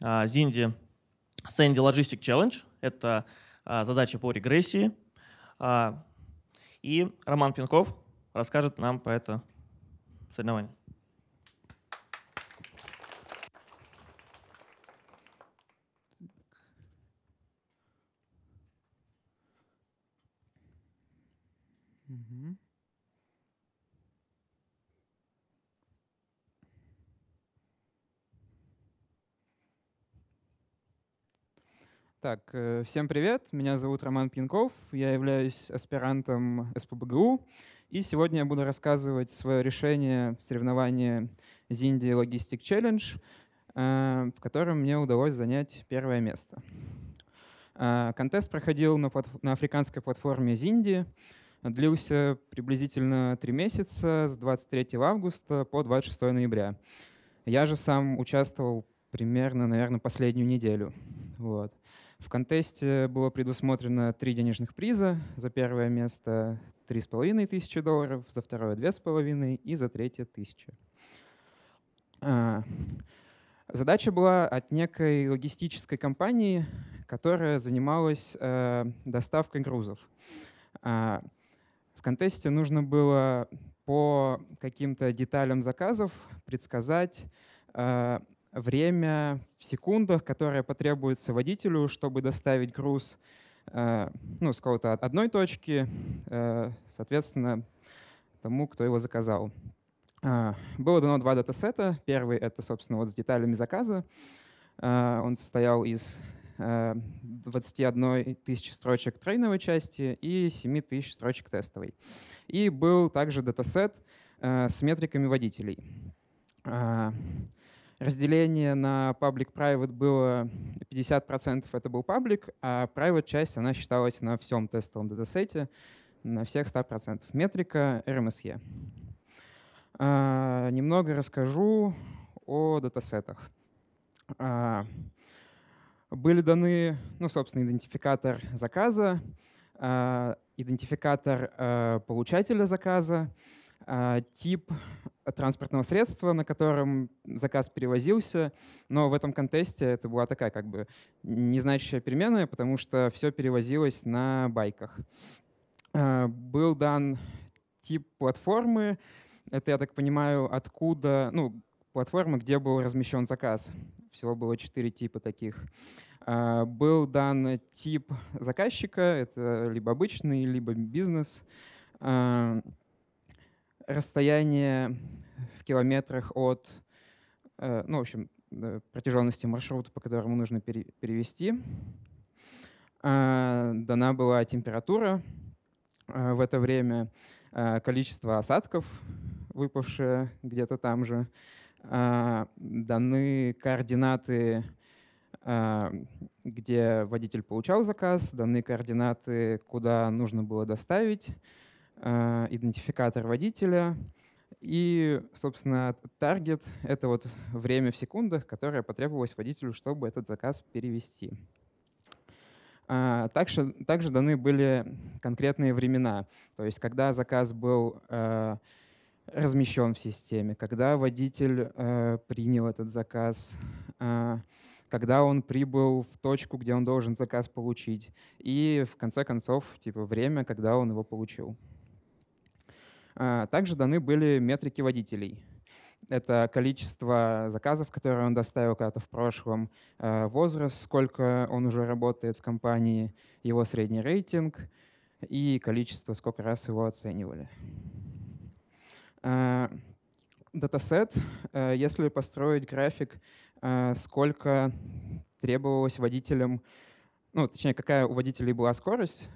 Zindi Sandy Logistic Challenge. Это задача по регрессии. И Роман Пинков расскажет нам про это соревнование. Так, э, всем привет, меня зовут Роман Пинков, я являюсь аспирантом СПБГУ, и сегодня я буду рассказывать свое решение соревнования Zindi Logistic Challenge, э, в котором мне удалось занять первое место. Э, контест проходил на, на африканской платформе Zindi, длился приблизительно три месяца с 23 августа по 26 ноября. Я же сам участвовал примерно, наверное, последнюю неделю. Вот. В контесте было предусмотрено три денежных приза. За первое место три с половиной тысячи долларов, за второе две с половиной и за третье тысяча. А, задача была от некой логистической компании, которая занималась э, доставкой грузов. А, в контесте нужно было по каким-то деталям заказов предсказать э, время в секундах, которое потребуется водителю, чтобы доставить груз э, ну, с какой-то одной точки, э, соответственно, тому, кто его заказал. Э, было дано два датасета. Первый — это, собственно, вот с деталями заказа. Он состоял из 21 тысячи строчек трейновой части и 7 тысяч строчек тестовой. И был также датасет с метриками водителей. Разделение на public-private было 50% это был public, а private часть она считалась на всем тестовом датасете, на всех 100%. Метрика RMSE. А, немного расскажу о датасетах. А, были даны, ну, собственно, идентификатор заказа, а, идентификатор а, получателя заказа, тип транспортного средства, на котором заказ перевозился, но в этом контесте это была такая как бы незначащая переменная, потому что все перевозилось на байках. А, был дан тип платформы, это, я так понимаю, откуда, ну, платформа, где был размещен заказ. Всего было четыре типа таких. А, был дан тип заказчика, это либо обычный, либо бизнес расстояние в километрах от, э, ну, в общем, протяженности маршрута, по которому нужно перевести. А, дана была температура а, в это время, а, количество осадков, выпавшие где-то там же. Даны координаты, где водитель получал заказ, даны координаты, куда нужно было доставить, Э, идентификатор водителя и, собственно, таргет — это вот время в секундах, которое потребовалось водителю, чтобы этот заказ перевести. А, также, также даны были конкретные времена, то есть когда заказ был э, размещен в системе, когда водитель э, принял этот заказ, э, когда он прибыл в точку, где он должен заказ получить, и в конце концов типа время, когда он его получил. А, также даны были метрики водителей. Это количество заказов, которые он доставил когда-то в прошлом, а, возраст, сколько он уже работает в компании, его средний рейтинг и количество, сколько раз его оценивали. А, датасет, если построить график, сколько требовалось водителям, ну, точнее, какая у водителей была скорость,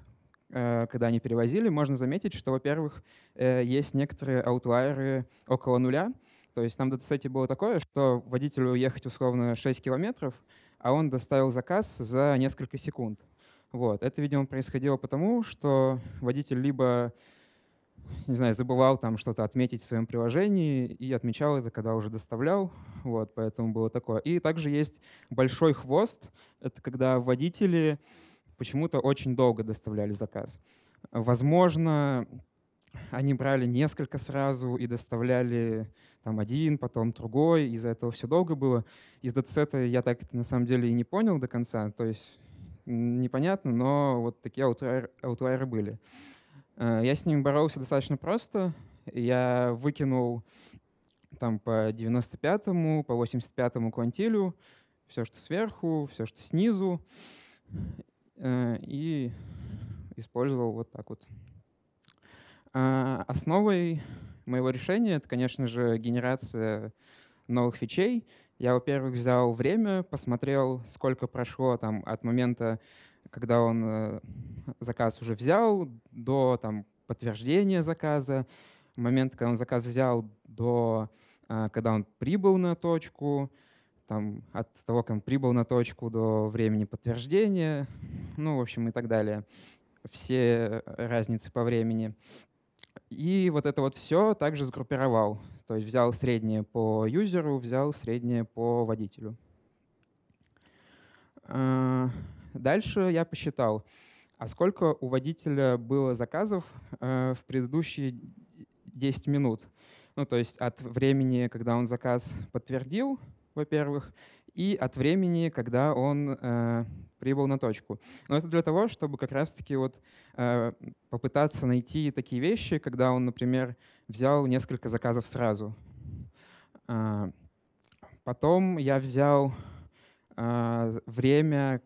когда они перевозили, можно заметить, что, во-первых, э, есть некоторые аутлайеры около нуля. То есть там в датасете было такое, что водителю ехать условно 6 километров, а он доставил заказ за несколько секунд. Вот. Это, видимо, происходило потому, что водитель либо не знаю, забывал там что-то отметить в своем приложении и отмечал это, когда уже доставлял. Вот, поэтому было такое. И также есть большой хвост. Это когда водители почему-то очень долго доставляли заказ. Возможно, они брали несколько сразу и доставляли там один, потом другой. Из-за этого все долго было. Из датасета я так это на самом деле и не понял до конца. То есть непонятно, но вот такие аутлайеры были. Э, я с ними боролся достаточно просто. Я выкинул там по 95-му, по 85-му квантилю, все, что сверху, все, что снизу, и использовал вот так вот. А, основой моего решения — это, конечно же, генерация новых фичей. Я, во-первых, взял время, посмотрел, сколько прошло там, от момента, когда он э, заказ уже взял, до там, подтверждения заказа, момент, когда он заказ взял, до э, когда он прибыл на точку, там, от того, как он прибыл на точку до времени подтверждения, ну, в общем, и так далее. Все разницы по времени. И вот это вот все также сгруппировал. То есть взял среднее по юзеру, взял среднее по водителю. А, дальше я посчитал, а сколько у водителя было заказов э, в предыдущие 10 минут. Ну, то есть от времени, когда он заказ подтвердил, во-первых, и от времени, когда он э, прибыл на точку. Но это для того, чтобы как раз-таки вот э, попытаться найти такие вещи, когда он, например, взял несколько заказов сразу. Э, потом я взял э, время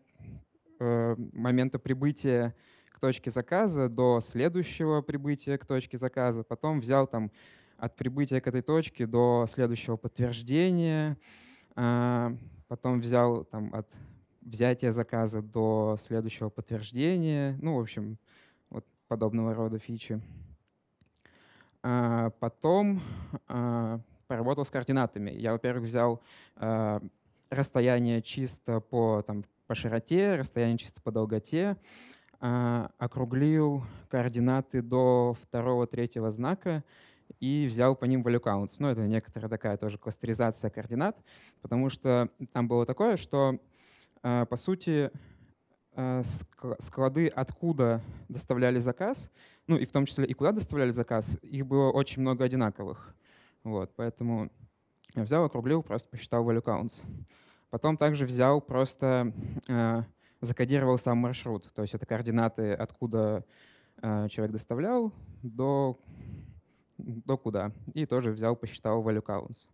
э, момента прибытия к точке заказа до следующего прибытия к точке заказа. Потом взял там от прибытия к этой точке до следующего подтверждения, потом взял там от взятия заказа до следующего подтверждения, ну, в общем, вот подобного рода фичи. А, потом а, поработал с координатами. Я, во-первых, взял расстояние чисто по, там, по широте, расстояние чисто по долготе, округлил координаты до второго-третьего знака, и взял по ним value counts. Ну, это некоторая такая тоже кластеризация координат, потому что там было такое, что, э, по сути, э, склады, откуда доставляли заказ, ну и в том числе и куда доставляли заказ, их было очень много одинаковых. Вот, поэтому я взял, округлил, просто посчитал value counts. Потом также взял просто, э, закодировал сам маршрут, то есть это координаты, откуда человек доставлял, до до куда. И тоже взял, посчитал value counts.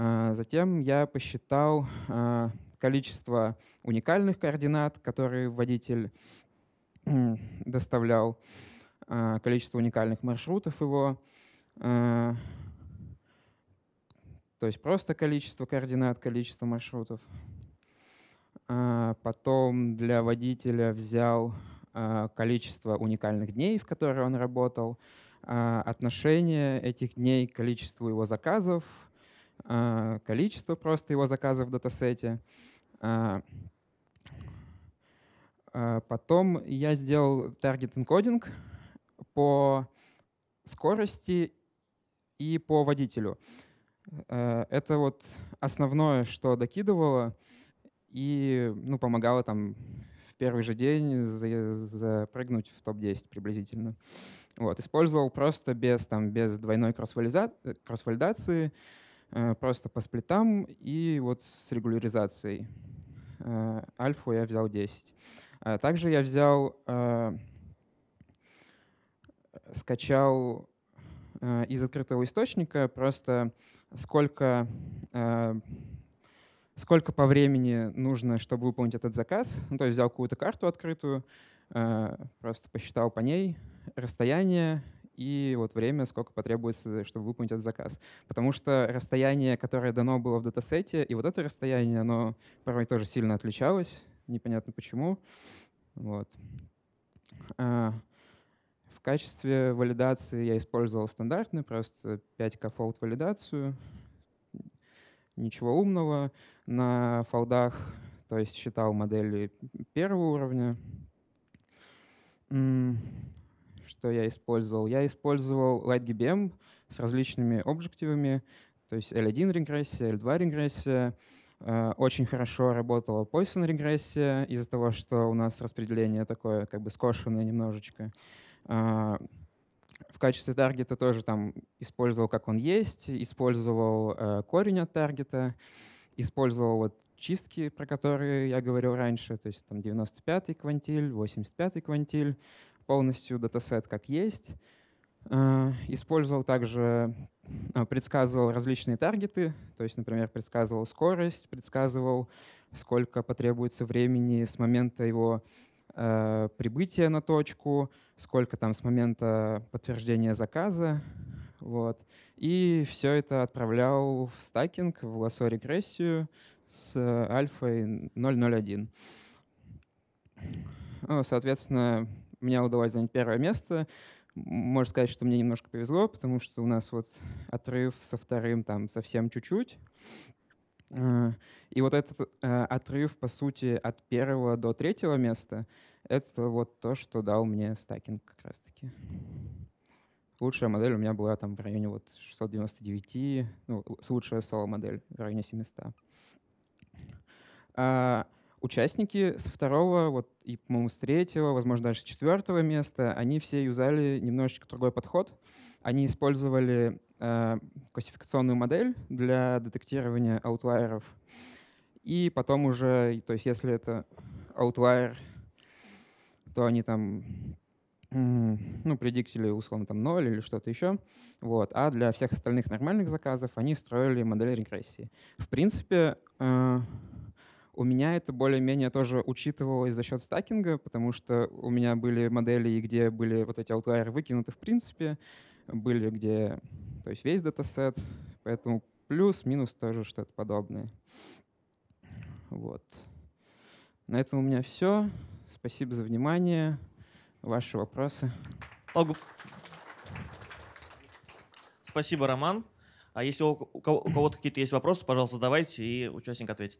А, затем я посчитал а, количество уникальных координат, которые водитель доставлял, а, количество уникальных маршрутов его, то есть просто количество координат, количество маршрутов. Потом для водителя взял количество уникальных дней, в которые он работал, отношение этих дней к количеству его заказов, а, количество просто его заказов в датасете. А, потом я сделал таргет энкодинг по скорости и по водителю. Это вот основное, что докидывало и ну, помогало там первый же день запрыгнуть в топ-10 приблизительно. Вот, использовал просто без, там, без двойной кросс-валидации, э, просто по сплитам и вот с регуляризацией. Э, альфу я взял 10. А также я взял, э, скачал из открытого источника просто сколько сколько по времени нужно, чтобы выполнить этот заказ. Ну, то есть взял какую-то карту открытую, э, просто посчитал по ней расстояние и вот время, сколько потребуется, чтобы выполнить этот заказ. Потому что расстояние, которое дано было в датасете, и вот это расстояние, оно порой тоже сильно отличалось, непонятно почему. Вот. А, в качестве валидации я использовал стандартную, просто 5K fold валидацию, ничего умного. На фолдах, то есть считал модели первого уровня. Что я использовал? Я использовал LightGBM с различными объективами, то есть L1 регрессия, L2 регрессия. Э, очень хорошо работала Poisson регрессия из-за того, что у нас распределение такое как бы скошенное немножечко. В качестве таргета тоже там использовал, как он есть, использовал э, корень от таргета, использовал вот чистки, про которые я говорил раньше, то есть там 95-й квантиль, 85-й квантиль, полностью датасет как есть. Э, использовал также, э, предсказывал различные таргеты, то есть, например, предсказывал скорость, предсказывал, сколько потребуется времени с момента его э, прибытия на точку, сколько там с момента подтверждения заказа. Вот. И все это отправлял в стакинг, в лассо-регрессию с альфой 001. Ну, соответственно, мне удалось занять первое место. Можно сказать, что мне немножко повезло, потому что у нас вот отрыв со вторым там совсем чуть-чуть. Э, и вот этот э, отрыв, по сути, от первого до третьего места, это вот то, что дал мне стакинг как раз-таки. Лучшая модель у меня была там в районе вот 699, ну, лучшая соло-модель в районе 700. А участники со второго вот, и, по-моему, с третьего, возможно, даже с четвертого места, они все юзали немножечко другой подход. Они использовали э, классификационную модель для детектирования аутлайеров. И потом уже, то есть если это аутлайер, то они там ну, предиктили условно там 0 или что-то еще. Вот. А для всех остальных нормальных заказов они строили модель регрессии. В принципе, э, у меня это более-менее тоже учитывалось за счет стакинга, потому что у меня были модели, где были вот эти аутлайеры выкинуты в принципе, были где, то есть весь датасет, поэтому плюс-минус тоже что-то подобное. Вот. На этом у меня все. Спасибо за внимание. Ваши вопросы. Спасибо, Роман. А если у кого-то какие-то есть вопросы, пожалуйста, задавайте, и участник ответит.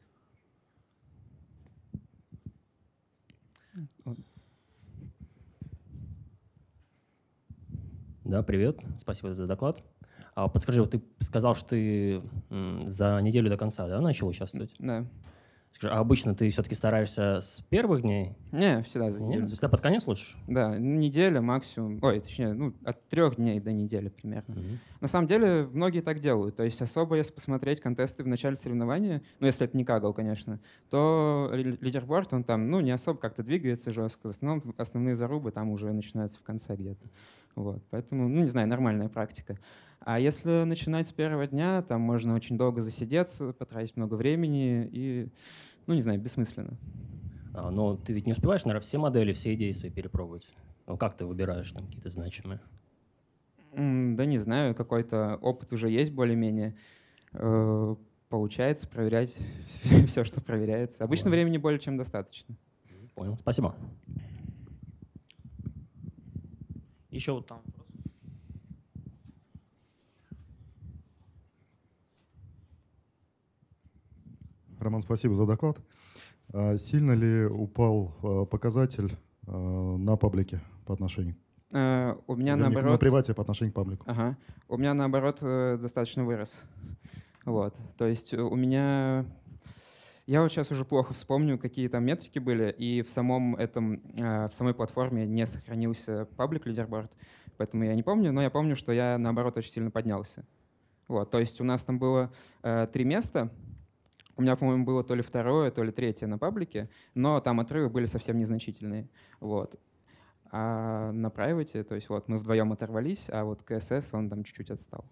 Да, привет. Спасибо за доклад. А подскажи, вот ты сказал, что ты за неделю до конца да, начал участвовать? Да. Скажи, а обычно ты все-таки стараешься с первых дней? Не, всегда за неделю. Нет? Всегда под конец лучше? Да, ну, неделя максимум. Ой, точнее, ну, от трех дней до недели примерно. Угу. На самом деле, многие так делают. То есть особо, если посмотреть контесты в начале соревнования, ну, если это не Кагал, конечно, то лидерборд, он там, ну, не особо как-то двигается жестко. В основном основные зарубы там уже начинаются в конце где-то. Вот, поэтому, ну, не знаю, нормальная практика. А если начинать с первого дня, там можно очень долго засидеться, потратить много времени и, ну, не знаю, бессмысленно. А, но ты ведь не успеваешь, наверное, все модели, все идеи свои перепробовать. Ну, как ты выбираешь там какие-то значимые? Да не знаю, какой-то опыт уже есть более-менее. Э, получается проверять все, что проверяется. Обычно Понял. времени более чем достаточно. Понял, спасибо. Еще вот там. Роман, спасибо за доклад. А сильно ли упал а, показатель а, на паблике по отношению? Uh, у меня Вернее, наоборот... На привате по отношению к паблику. Ага. У меня наоборот э, достаточно вырос. Вот. То есть у меня... Я вот сейчас уже плохо вспомню, какие там метрики были, и в самом этом, в самой платформе не сохранился паблик лидерборд, поэтому я не помню, но я помню, что я наоборот очень сильно поднялся. Вот. То есть у нас там было э, три места, у меня, по-моему, было то ли второе, то ли третье на паблике, но там отрывы были совсем незначительные. Вот. А на private, то есть вот мы вдвоем оторвались, а вот КСС, он там чуть-чуть отстал.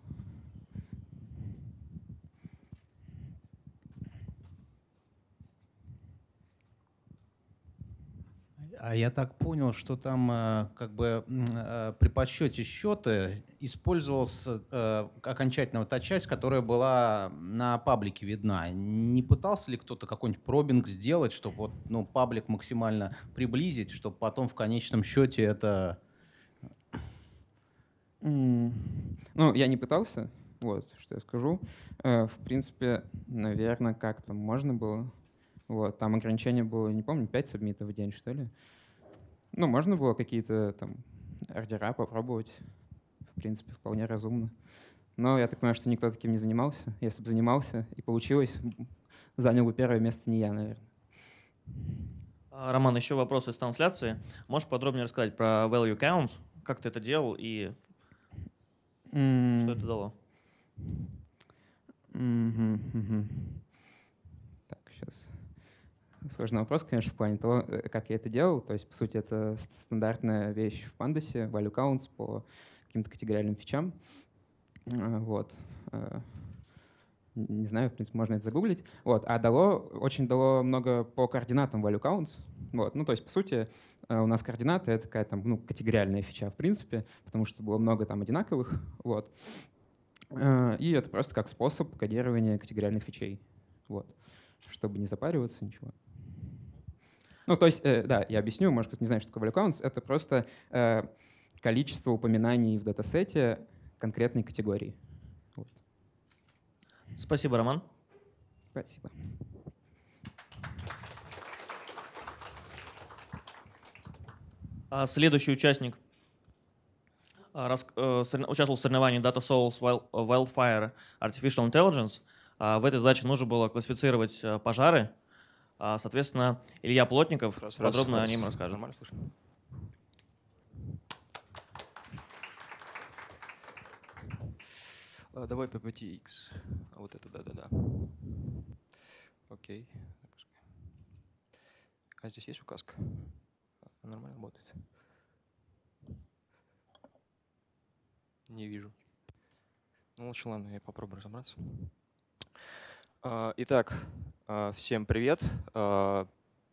А я так понял, что там э, как бы э, при подсчете счета использовалась э, окончательно та часть, которая была на паблике видна. Не пытался ли кто-то какой-нибудь пробинг сделать, чтобы вот, ну, паблик максимально приблизить, чтобы потом в конечном счете это... Ну, я не пытался, вот, что я скажу. В принципе, наверное, как-то можно было. Вот, там ограничение было, не помню, 5 сабмитов в день, что ли. Ну, можно было какие-то там ордера попробовать. В принципе, вполне разумно. Но я так понимаю, что никто таким не занимался. Если бы занимался и получилось, занял бы первое место не я, наверное. А, Роман, еще вопрос из трансляции. Можешь подробнее рассказать про value counts? Как ты это делал и Что это дало? Мгм, мгм. Так, сейчас. Сложный вопрос, конечно, в плане того, э, как я это делал. То есть, по сути, это ст- стандартная вещь в Pandas, value counts по каким-то категориальным фичам. А, Вот. Э, Не знаю, в принципе, можно это загуглить. Вот. А дало, очень дало много по координатам value counts. Вот. Ну, то есть, по сути, э, у нас координаты — это такая там, ну, категориальная фича, в принципе, потому что было много там одинаковых. Вот. Э, И это просто как способ кодирования категориальных фичей. Вот. Чтобы не запариваться, ничего. Ну, то есть, э, да, я объясню, может, кто-то не знает, что такое value counts. Это просто э, количество упоминаний в датасете конкретной категории. Вот. Спасибо, Роман. Спасибо. А следующий участник а, рас- э, сорев- участвовал в соревновании Data Souls Wild- Wildfire Artificial Intelligence. А, В этой задаче нужно было классифицировать э, пожары. А, Соответственно, Илья Плотников Раз, раз, подробно о раз. ним расскажет. Нормально слышно? А, Давай PPTX. А Вот это, да-да-да. Окей. А здесь есть указка? Нормально работает. Не вижу. Ну лучше, ладно, я попробую разобраться. Итак, всем привет. А,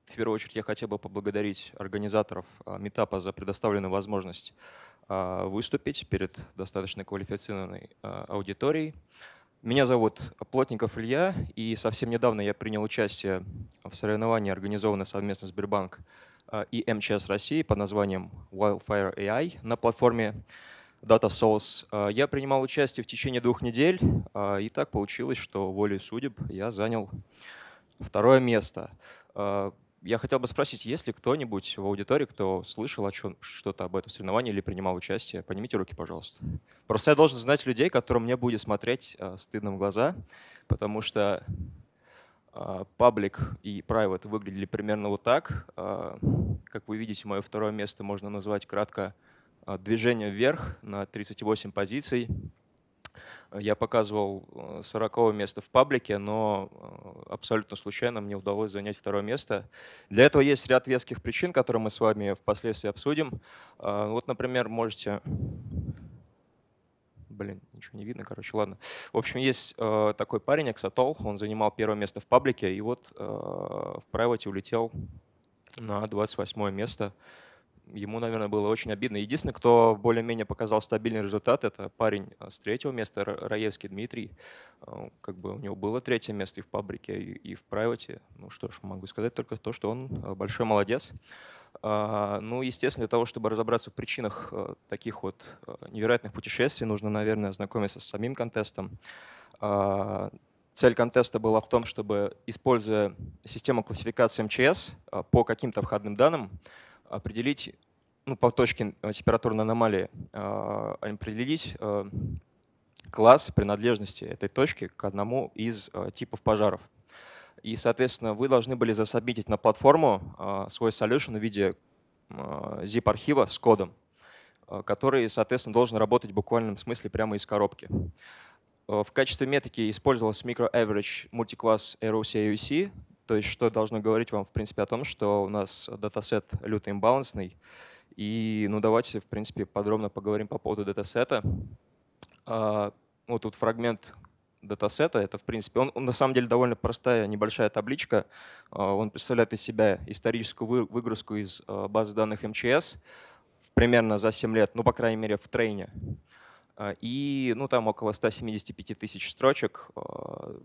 В первую очередь я хотел бы поблагодарить организаторов а, метапа за предоставленную возможность а, выступить перед достаточно квалифицированной а, аудиторией. Меня зовут Плотников Илья, и совсем недавно я принял участие в соревновании, организованном совместно с Сбербанк а, и МЧС России под названием Wildfire AI на платформе Data Source. А, Я принимал участие в течение двух недель, а, и так получилось, что волей судеб я занял второе место. А, Я хотел бы спросить, есть ли кто-нибудь в аудитории, кто слышал о чем, что-то об этом соревновании или принимал участие? Поднимите руки, пожалуйста. Просто я должен знать людей, которым мне будет смотреть а, стыдно в глаза, потому что паблик и private выглядели примерно вот так. Как вы видите, мое второе место можно назвать кратко движение вверх на 38 позиций. Я показывал э, 40 место в паблике, но э, абсолютно случайно мне удалось занять второе место. Для этого есть ряд веских причин, которые мы с вами впоследствии обсудим. А, Вот, например, можете... Блин, ничего не видно, короче, ладно. В общем, есть э, такой парень, Аксатол, он занимал первое место в паблике, и вот э, в прайвате улетел на 28 место. Ему, наверное, было очень обидно. Единственный, кто более-менее показал стабильный результат, это парень а, с третьего места, Ра- Раевский Дмитрий. А, Как бы у него было третье место и в паблике, и в прайвате. Ну что ж, могу сказать только то, что он а, большой молодец. Ну, естественно, для того, чтобы разобраться в причинах таких вот невероятных путешествий, нужно, наверное, ознакомиться с самим контестом. Цель контеста была в том, чтобы, используя систему классификации МЧС по каким-то входным данным, определить, ну, по точке э, температурной аномалии, а, определить э, класс принадлежности этой точки к одному из э, типов пожаров. И, соответственно, вы должны были засобмитить на платформу свой solution в виде zip-архива с кодом, который, соответственно, должен работать в буквальном смысле прямо из коробки. Э, В качестве метрики использовалась micro-average multiclass ROC-AUC, то есть что должно говорить вам, в принципе, о том, что у нас датасет люто имбалансный. И, ну, давайте, в принципе, подробно поговорим по поводу датасета. А, Вот тут фрагмент датасета. Это, в принципе, он, он на самом деле довольно простая небольшая табличка. А, Он представляет из себя историческую вы- выгрузку из а, базы данных МЧС примерно за 7 лет, ну, по крайней мере, в трейне. А, И, ну, там около 175 тысяч строчек. а,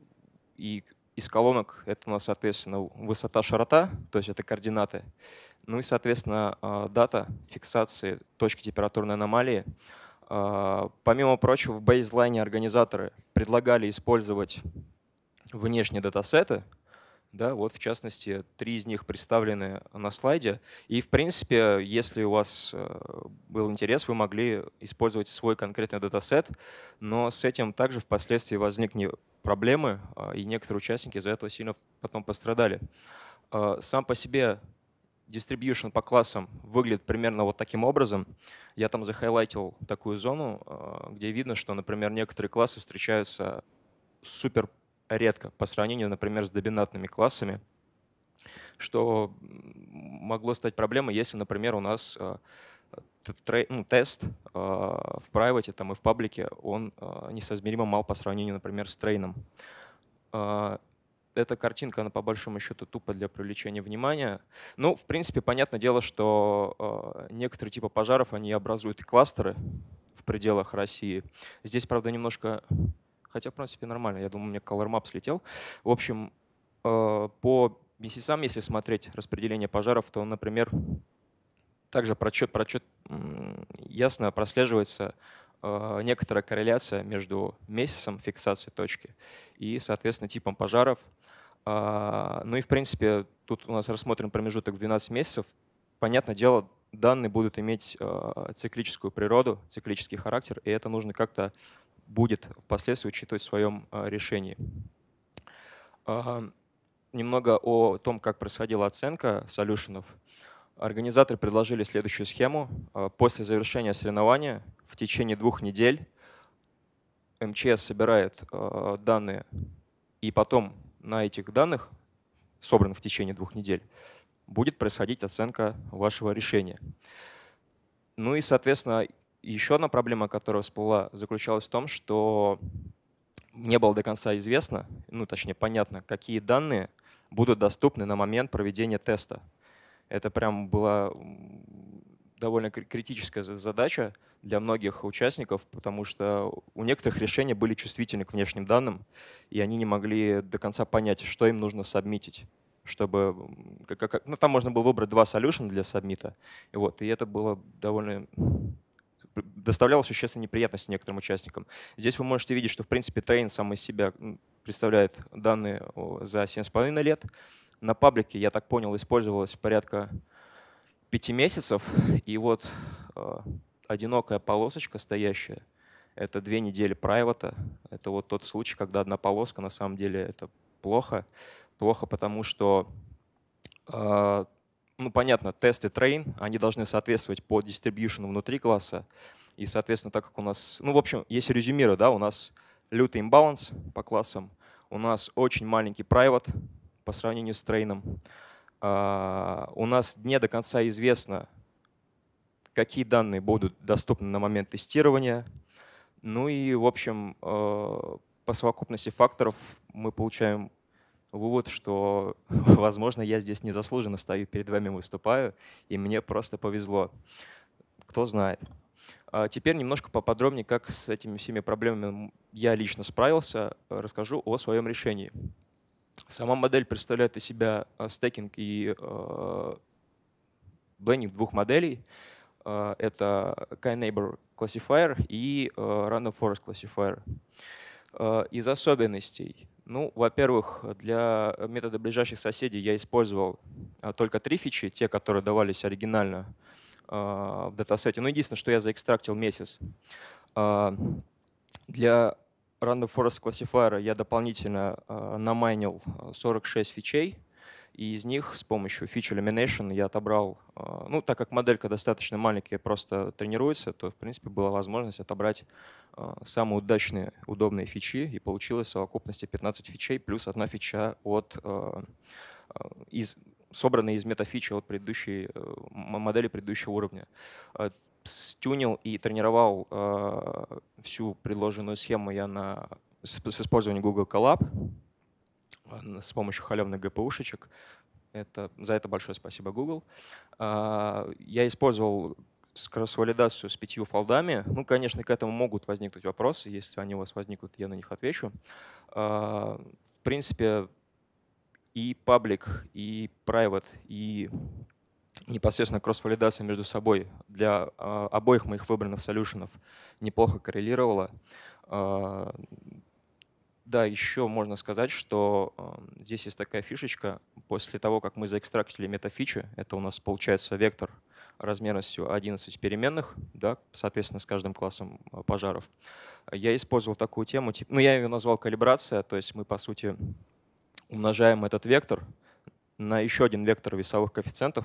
И из колонок это у нас, соответственно, высота широта, то есть это координаты. Ну и, соответственно, а, дата фиксации точки температурной аномалии. А, Помимо прочего, в бейзлайне организаторы предлагали использовать внешние датасеты. Да, вот в частности, три из них представлены на слайде. И, в принципе, если у вас э, был интерес, вы могли использовать свой конкретный датасет, но с этим также впоследствии возникли проблемы, а, и некоторые участники из-за этого сильно потом пострадали. А, Сам по себе distribution по классам выглядит примерно вот таким образом. Я там захайлайтил такую зону, э, где видно, что, например, некоторые классы встречаются супер редко по сравнению, например, с доминантными классами, что могло стать проблемой, если, например, у нас э, ну, тест э, в private там, и в паблике, он несоизмеримо мал по сравнению, например, с трейном эта картинка, она по большому счету тупо для привлечения внимания. Ну, в принципе, понятное дело, что э, некоторые типы пожаров, они образуют кластеры в пределах России. Здесь, правда, немножко... Хотя, в принципе, нормально. Я думаю, у меня color map слетел. В общем, э, по месяцам, если смотреть распределение пожаров, то, например, также прочет, прочет ясно прослеживается э, некоторая корреляция между месяцем фиксации точки и, соответственно, типом пожаров, а, ну и, в принципе, тут у нас рассмотрен промежуток в 12 месяцев. Понятное дело, данные будут иметь а, циклическую природу, циклический характер, и это нужно как-то будет впоследствии учитывать в своем а, решении. Немного о том, как происходила оценка солюшенов. Организаторы предложили следующую схему. После завершения соревнования в течение двух недель МЧС собирает данные и потом на этих данных, собранных в течение двух недель, будет происходить оценка вашего решения. Ну и, соответственно, еще одна проблема, которая всплыла, заключалась в том, что не было до конца известно, ну точнее понятно, какие данные будут доступны на момент проведения теста. Это прям была довольно критическая задача для многих участников, потому что у некоторых решения были чувствительны к внешним данным, и они не могли до конца понять, что им нужно сабмитить чтобы... Как, как, ну, там можно было выбрать два solution для сабмита. И, вот, и это было довольно доставляло существенные неприятности некоторым участникам. Здесь вы можете видеть, что в принципе трейн сам из себя представляет данные за 7,5 лет. На паблике, я так понял, использовалось порядка пяти месяцев, и вот э, одинокая полосочка стоящая, это две недели прайвата. Это вот тот случай, когда одна полоска, на самом деле это плохо. Плохо потому, что, э, ну понятно, тесты train, они должны соответствовать по дистрибьюшену внутри класса. И, соответственно, так как у нас, ну, в общем, если резюмирую, да, у нас лютый имбаланс по классам, у нас очень маленький private по сравнению с трейном, а, у нас не до конца известно, какие данные будут доступны на момент тестирования. Ну и, в общем, а, по совокупности факторов мы получаем вывод, что, возможно, я здесь незаслуженно стою перед вами, выступаю, и мне просто повезло. Кто знает. А теперь немножко поподробнее, как с этими всеми проблемами я лично справился, расскажу о своем решении. Сама модель представляет из себя э, стекинг и э, блендинг двух моделей. Э, это KNeighbor Classifier и Random Forest Classifier. Э, из особенностей. Ну, во-первых, для метода ближайших соседей я использовал э, только три фичи, те, которые давались оригинально э, в датасете. Ну, единственное, что я заэкстрактил месяц. Для Random Forest Classifier я дополнительно намайнил 46 фичей, и из них с помощью Feature Elimination я отобрал, э, ну, так как моделька достаточно маленькая, просто тренируется, то, в принципе, была возможность отобрать э, самые удачные, удобные фичи, и получилось в совокупности 15 фичей плюс одна фича от, э, из, собранная из метафичи от предыдущей модели предыдущего уровня. Стюнил и тренировал э, всю предложенную схему я на, с, с использованием Google Colab. э, с помощью халявных GPU-шечек. Это, за это большое спасибо Google. Э, я использовал кросс-валидацию с пятью фолдами. Ну, конечно, к этому могут возникнуть вопросы. Если они у вас возникнут, я на них отвечу. Э, в принципе, и паблик, и private, и непосредственно кросс-валидация между собой для э, обоих моих выбранных солюшенов неплохо коррелировала. Да, еще можно сказать, что э, здесь есть такая фишечка. После того, как мы заэкстрактили метафичи, это у нас получается вектор размерностью 11 переменных, да, соответственно, с каждым классом пожаров. Я использовал такую тему, ну я ее назвал калибрация, то есть мы, по сути, умножаем этот вектор на еще один вектор весовых коэффициентов,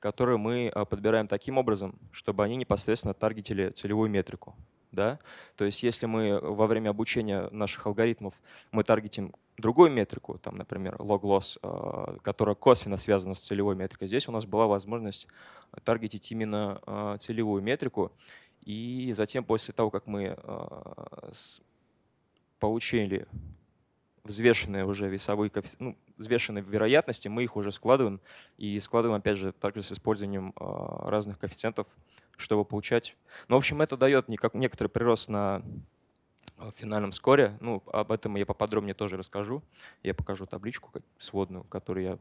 который мы а, подбираем таким образом, чтобы они непосредственно таргетили целевую метрику. Да? То есть если мы во время обучения наших алгоритмов мы таргетим другую метрику, там, например, log-loss, а, которая косвенно связана с целевой метрикой, здесь у нас была возможность таргетить именно а, целевую метрику. И затем, после того, как мы получили взвешенные уже весовые ну, взвешенные вероятности, мы их уже складываем и складываем, опять же, также с использованием разных коэффициентов чтобы получать. Ну, в общем, это дает некоторый прирост на э, финальном скоре. Ну, об этом я поподробнее тоже расскажу. Я покажу табличку сводную, которую я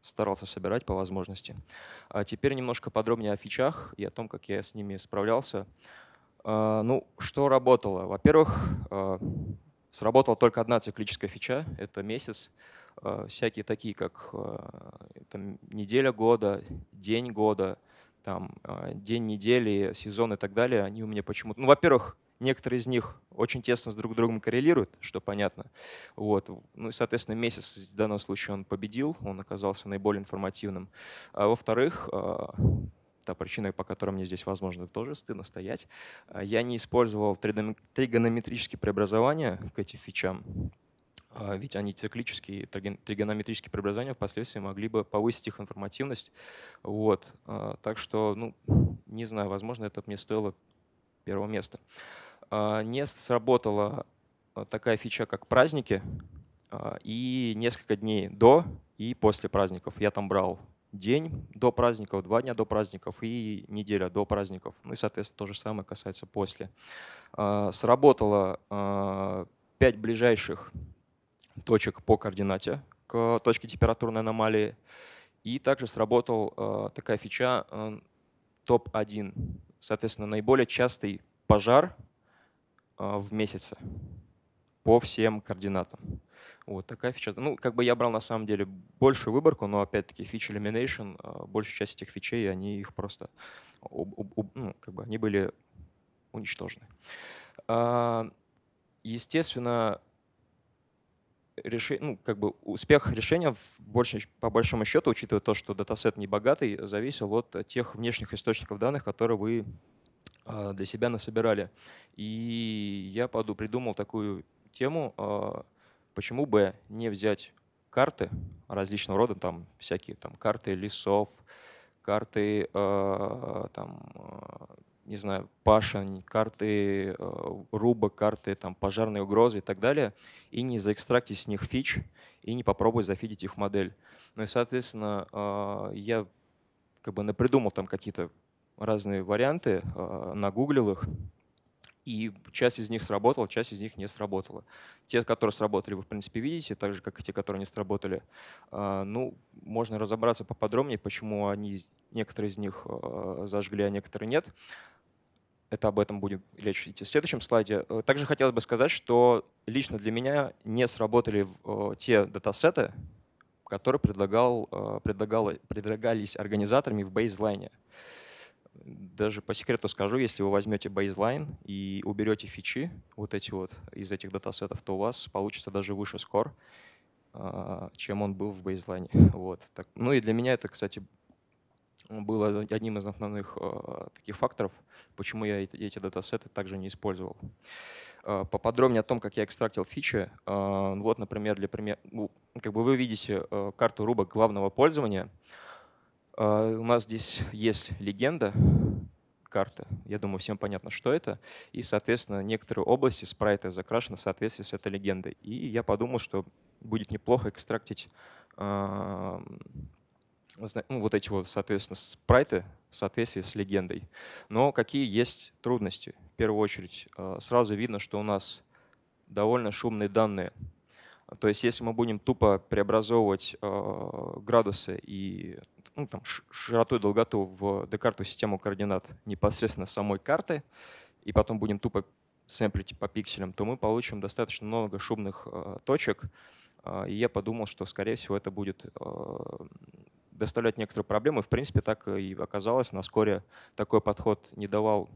старался собирать по возможности. А теперь немножко подробнее о фичах и о том, как я с ними справлялся. А, ну, что работало? Во-первых, а, сработала только одна циклическая фича, это месяц. А, всякие такие, как там, неделя года, день года — там, а, день недели, сезон и так далее, они у меня почему-то... Ну, во-первых, некоторые из них очень тесно с друг другом коррелируют, что понятно. Вот. Ну и, соответственно, месяц в данном случае он победил, он оказался наиболее информативным. А во-вторых, а, та причина, по которой мне здесь, возможно, тоже стыдно стоять, а, я не использовал тригонометрические преобразования к этим фичам. А, ведь они циклические, тригонометрические преобразования впоследствии могли бы повысить их информативность. Вот. А, так что, ну, не знаю, возможно, это мне стоило первого места. А, не сработала такая фича, как праздники, и несколько дней до и после праздников. Я там брал день до праздников, два дня до праздников и неделя до праздников. Ну и, соответственно, то же самое касается после. Сработало пять ближайших точек по координате к точке температурной аномалии. И также сработал э, такая фича э, топ-1, соответственно, наиболее частый пожар э, в месяце по всем координатам. Вот такая фича. Ну, как бы я брал на самом деле большую выборку, но опять-таки фича elimination, э, большая часть этих фичей, они их просто, ну, как бы они были уничтожены. Э, естественно, реши, ну, как бы успех решения больше, по большому счету, учитывая то, что датасет не богатый, зависел от тех внешних источников данных, которые вы а, для себя насобирали. И я поду, придумал такую тему, а, почему бы не взять карты различного рода, там всякие там карты лесов, карты э, там не знаю, пашень, карты э, рубок, карты там, пожарной угрозы и так далее, и не заэкстрактить с них фич, и не попробовать зафидить их в модель. Ну и, соответственно, э, я как бы напридумал там какие-то разные варианты, э, нагуглил их, и часть из них сработала, часть из них не сработала. Те, которые сработали, вы, в принципе, видите, так же, как и те, которые не сработали. Ну, можно разобраться поподробнее, почему они, некоторые из них зажгли, а некоторые нет. Это об этом будем речь идти в следующем слайде. Э, также хотелось бы сказать, что лично для меня не сработали э, те датасеты, которые предлагал, э, предлагал, предлагались организаторами в бейзлайне. Даже по секрету скажу, если вы возьмете бейзлайн и уберете фичи вот эти вот из этих датасетов, то у вас получится даже выше скор, чем он был в бейзлайне. Вот. Так. Ну и для меня это, кстати, было одним из основных э, таких факторов, почему я эти, датасеты также не использовал. Э, поподробнее о том, как я экстрактил фичи. Вот, например, для примера, ну, как бы вы видите карту рубок главного пользования. Э, у нас здесь есть легенда карты. Я думаю, всем понятно, что это. И, соответственно, некоторые области спрайта закрашены в соответствии с этой легендой. И я подумал, что будет неплохо экстрактить э, ну, вот эти вот, соответственно, спрайты в соответствии с легендой. Но какие есть трудности? В первую очередь, э, сразу видно, что у нас довольно шумные данные. То есть если мы будем тупо преобразовывать э, градусы и ну, там, широту и долготу в декарту систему координат непосредственно самой карты, и потом будем тупо сэмплить по пикселям, то мы получим достаточно много шумных э, точек. И я подумал, что, скорее всего, это будет доставлять некоторые проблемы. В принципе, так и оказалось. На скоре такой подход не давал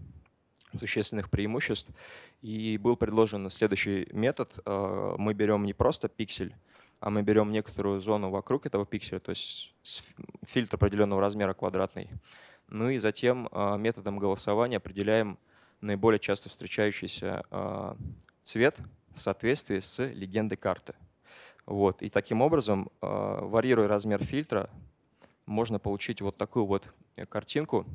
существенных преимуществ. И был предложен следующий метод. Э, мы берем не просто пиксель, а мы берем некоторую зону вокруг этого пикселя, то есть фильтр определенного размера квадратный. Ну и затем а, методом голосования определяем наиболее часто встречающийся а, цвет в соответствии с легендой карты. Вот. И таким образом, варьируя размер фильтра, можно получить вот такую вот картинку,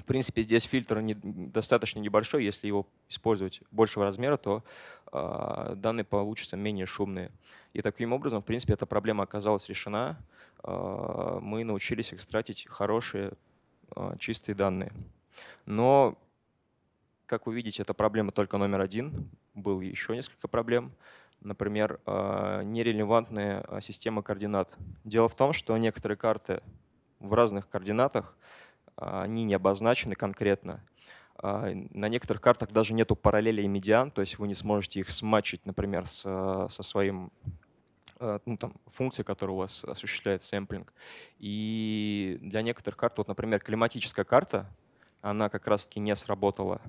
в принципе, здесь фильтр не, достаточно небольшой. Если его использовать большего размера, то э, данные получатся менее шумные. И таким образом, в принципе, эта проблема оказалась решена. Э, мы научились экстратить хорошие э, чистые данные. Но, как вы видите, это проблема только номер один. Было еще несколько проблем. Например, нерелевантная система координат. Дело в том, что некоторые карты в разных координатах они не обозначены конкретно. А, на некоторых картах даже нету параллелей и медиан, то есть вы не сможете их смачить, например, со, со своим а, ну, там, функцией, которая у вас осуществляет сэмплинг. И для некоторых карт, вот, например, климатическая карта, она как раз-таки не сработала.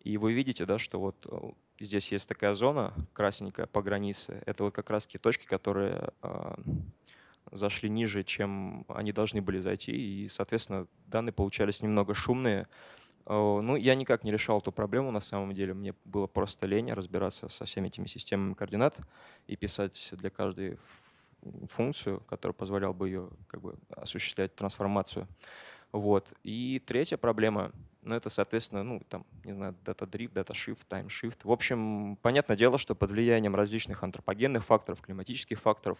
И вы видите, да, что вот здесь есть такая зона красненькая по границе. Это вот как раз-таки точки, которые зашли ниже, чем они должны были зайти, и, соответственно, данные получались немного шумные. Ну, я никак не решал эту проблему на самом деле. Мне было просто лень разбираться со всеми этими системами координат и писать для каждой функцию, которая позволяла бы ее как бы, осуществлять трансформацию. Вот. И третья проблема ну, это, соответственно, ну, там, не знаю, shift, time shift. В общем, понятное дело, что под влиянием различных антропогенных факторов, климатических факторов,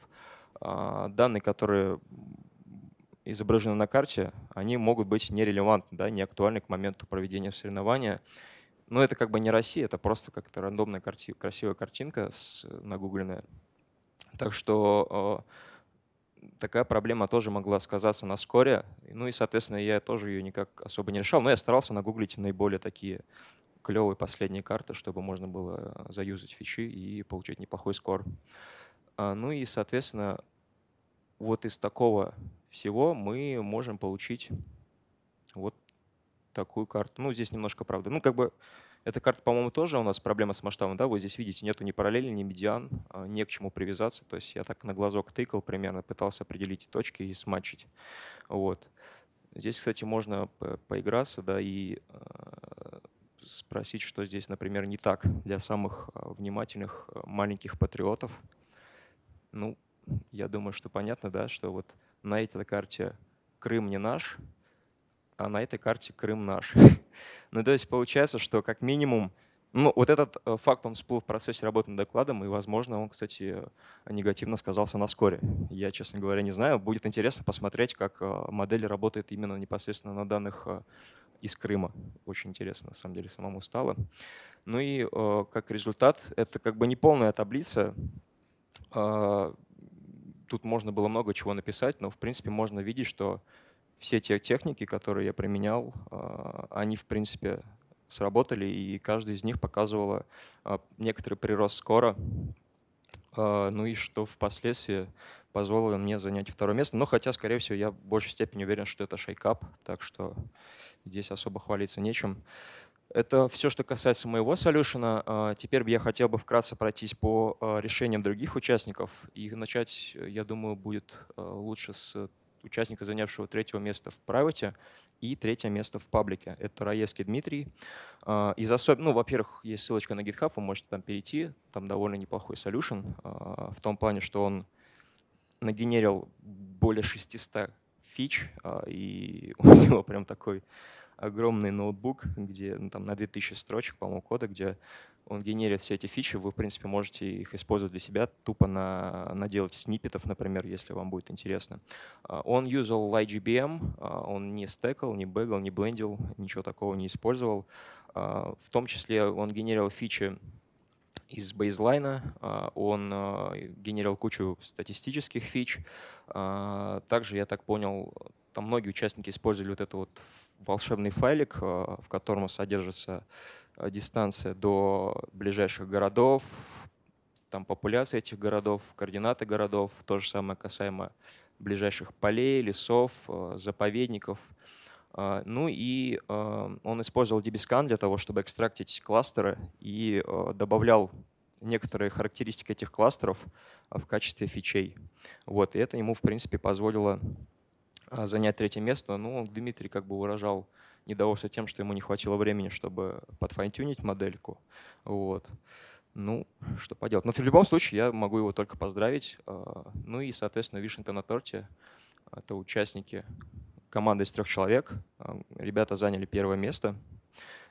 а, данные, которые изображены на карте, они могут быть нерелевантны, да, не актуальны к моменту проведения соревнования. Но это как бы не Россия, это просто как-то рандомная красивая картинка нагугленная. Так что а, такая проблема тоже могла сказаться на скоре. Ну и, соответственно, я тоже ее никак особо не решал. Но я старался нагуглить наиболее такие клевые последние карты, чтобы можно было заюзать фичи и получить неплохой скор. А, ну и, соответственно, вот из такого всего мы можем получить вот такую карту. Ну, здесь немножко правда. Ну, как бы эта карта, по-моему, тоже у нас проблема с масштабом. Да? Вы здесь видите, нету ни параллели, ни медиан, а, не к чему привязаться. То есть я так на глазок тыкал примерно, пытался определить точки и смачить. Вот. Здесь, кстати, можно поиграться да, и а, спросить, что здесь, например, не так для самых а, внимательных маленьких патриотов. Ну, я думаю, что понятно, да, что вот на этой карте Крым не наш, а на этой карте Крым наш. ну, то есть получается, что как минимум, ну, вот этот э, факт, он всплыл в процессе работы над докладом, и, возможно, он, кстати, негативно сказался на скоре. Я, честно говоря, не знаю. Будет интересно посмотреть, как э, модель работает именно непосредственно на данных э, из Крыма. Очень интересно, на самом деле, самому стало. Ну и как результат, это как бы не полная таблица. Тут можно было много чего написать, но, в принципе, можно видеть, что все те техники, которые я применял, а, они, в принципе, сработали, и каждый из них показывал а, некоторый прирост скоро, а, ну и что впоследствии позволило мне занять второе место. Но хотя, скорее всего, я в большей степени уверен, что это шейкап, так что здесь особо хвалиться нечем. Это все, что касается моего солюшена. Теперь я хотел бы вкратце пройтись по решениям других участников. И начать, я думаю, будет лучше с участника, занявшего третьего места в прайвате и третье место в паблике. Это Раевский Дмитрий. А, из особ... Ну, во-первых, есть ссылочка на GitHub, вы можете там перейти, там довольно неплохой solution, а, в том плане, что он нагенерил более 600 фич, а, и у него прям такой огромный ноутбук, где ну, там на 2000 строчек, по-моему, кода, где он генерит все эти фичи, вы, в принципе, можете их использовать для себя, тупо на, наделать сниппетов, например, если вам будет интересно. А, он юзал IGBM, а, он не стекал, не бэгал, не блендил, ничего такого не использовал. А, в том числе он генерил фичи из бейзлайна, он генерил кучу статистических фич. Также, я так понял, там многие участники использовали вот это вот волшебный файлик, э, в котором содержится э, дистанция до ближайших городов, там популяция этих городов, координаты городов, то же самое касаемо ближайших полей, лесов, э, заповедников. Ну и он использовал DBScan для того, чтобы экстрактить кластеры и добавлял некоторые характеристики этих кластеров в качестве фичей. Вот, и это ему, в принципе, позволило занять третье место. Ну, Дмитрий как бы выражал недовольство тем, что ему не хватило времени, чтобы подфайнтюнить модельку. Вот. Ну, что поделать. Но в любом случае я могу его только поздравить. А, ну и, соответственно, вишенка на торте — это участники команды из трех человек. Ребята заняли первое место.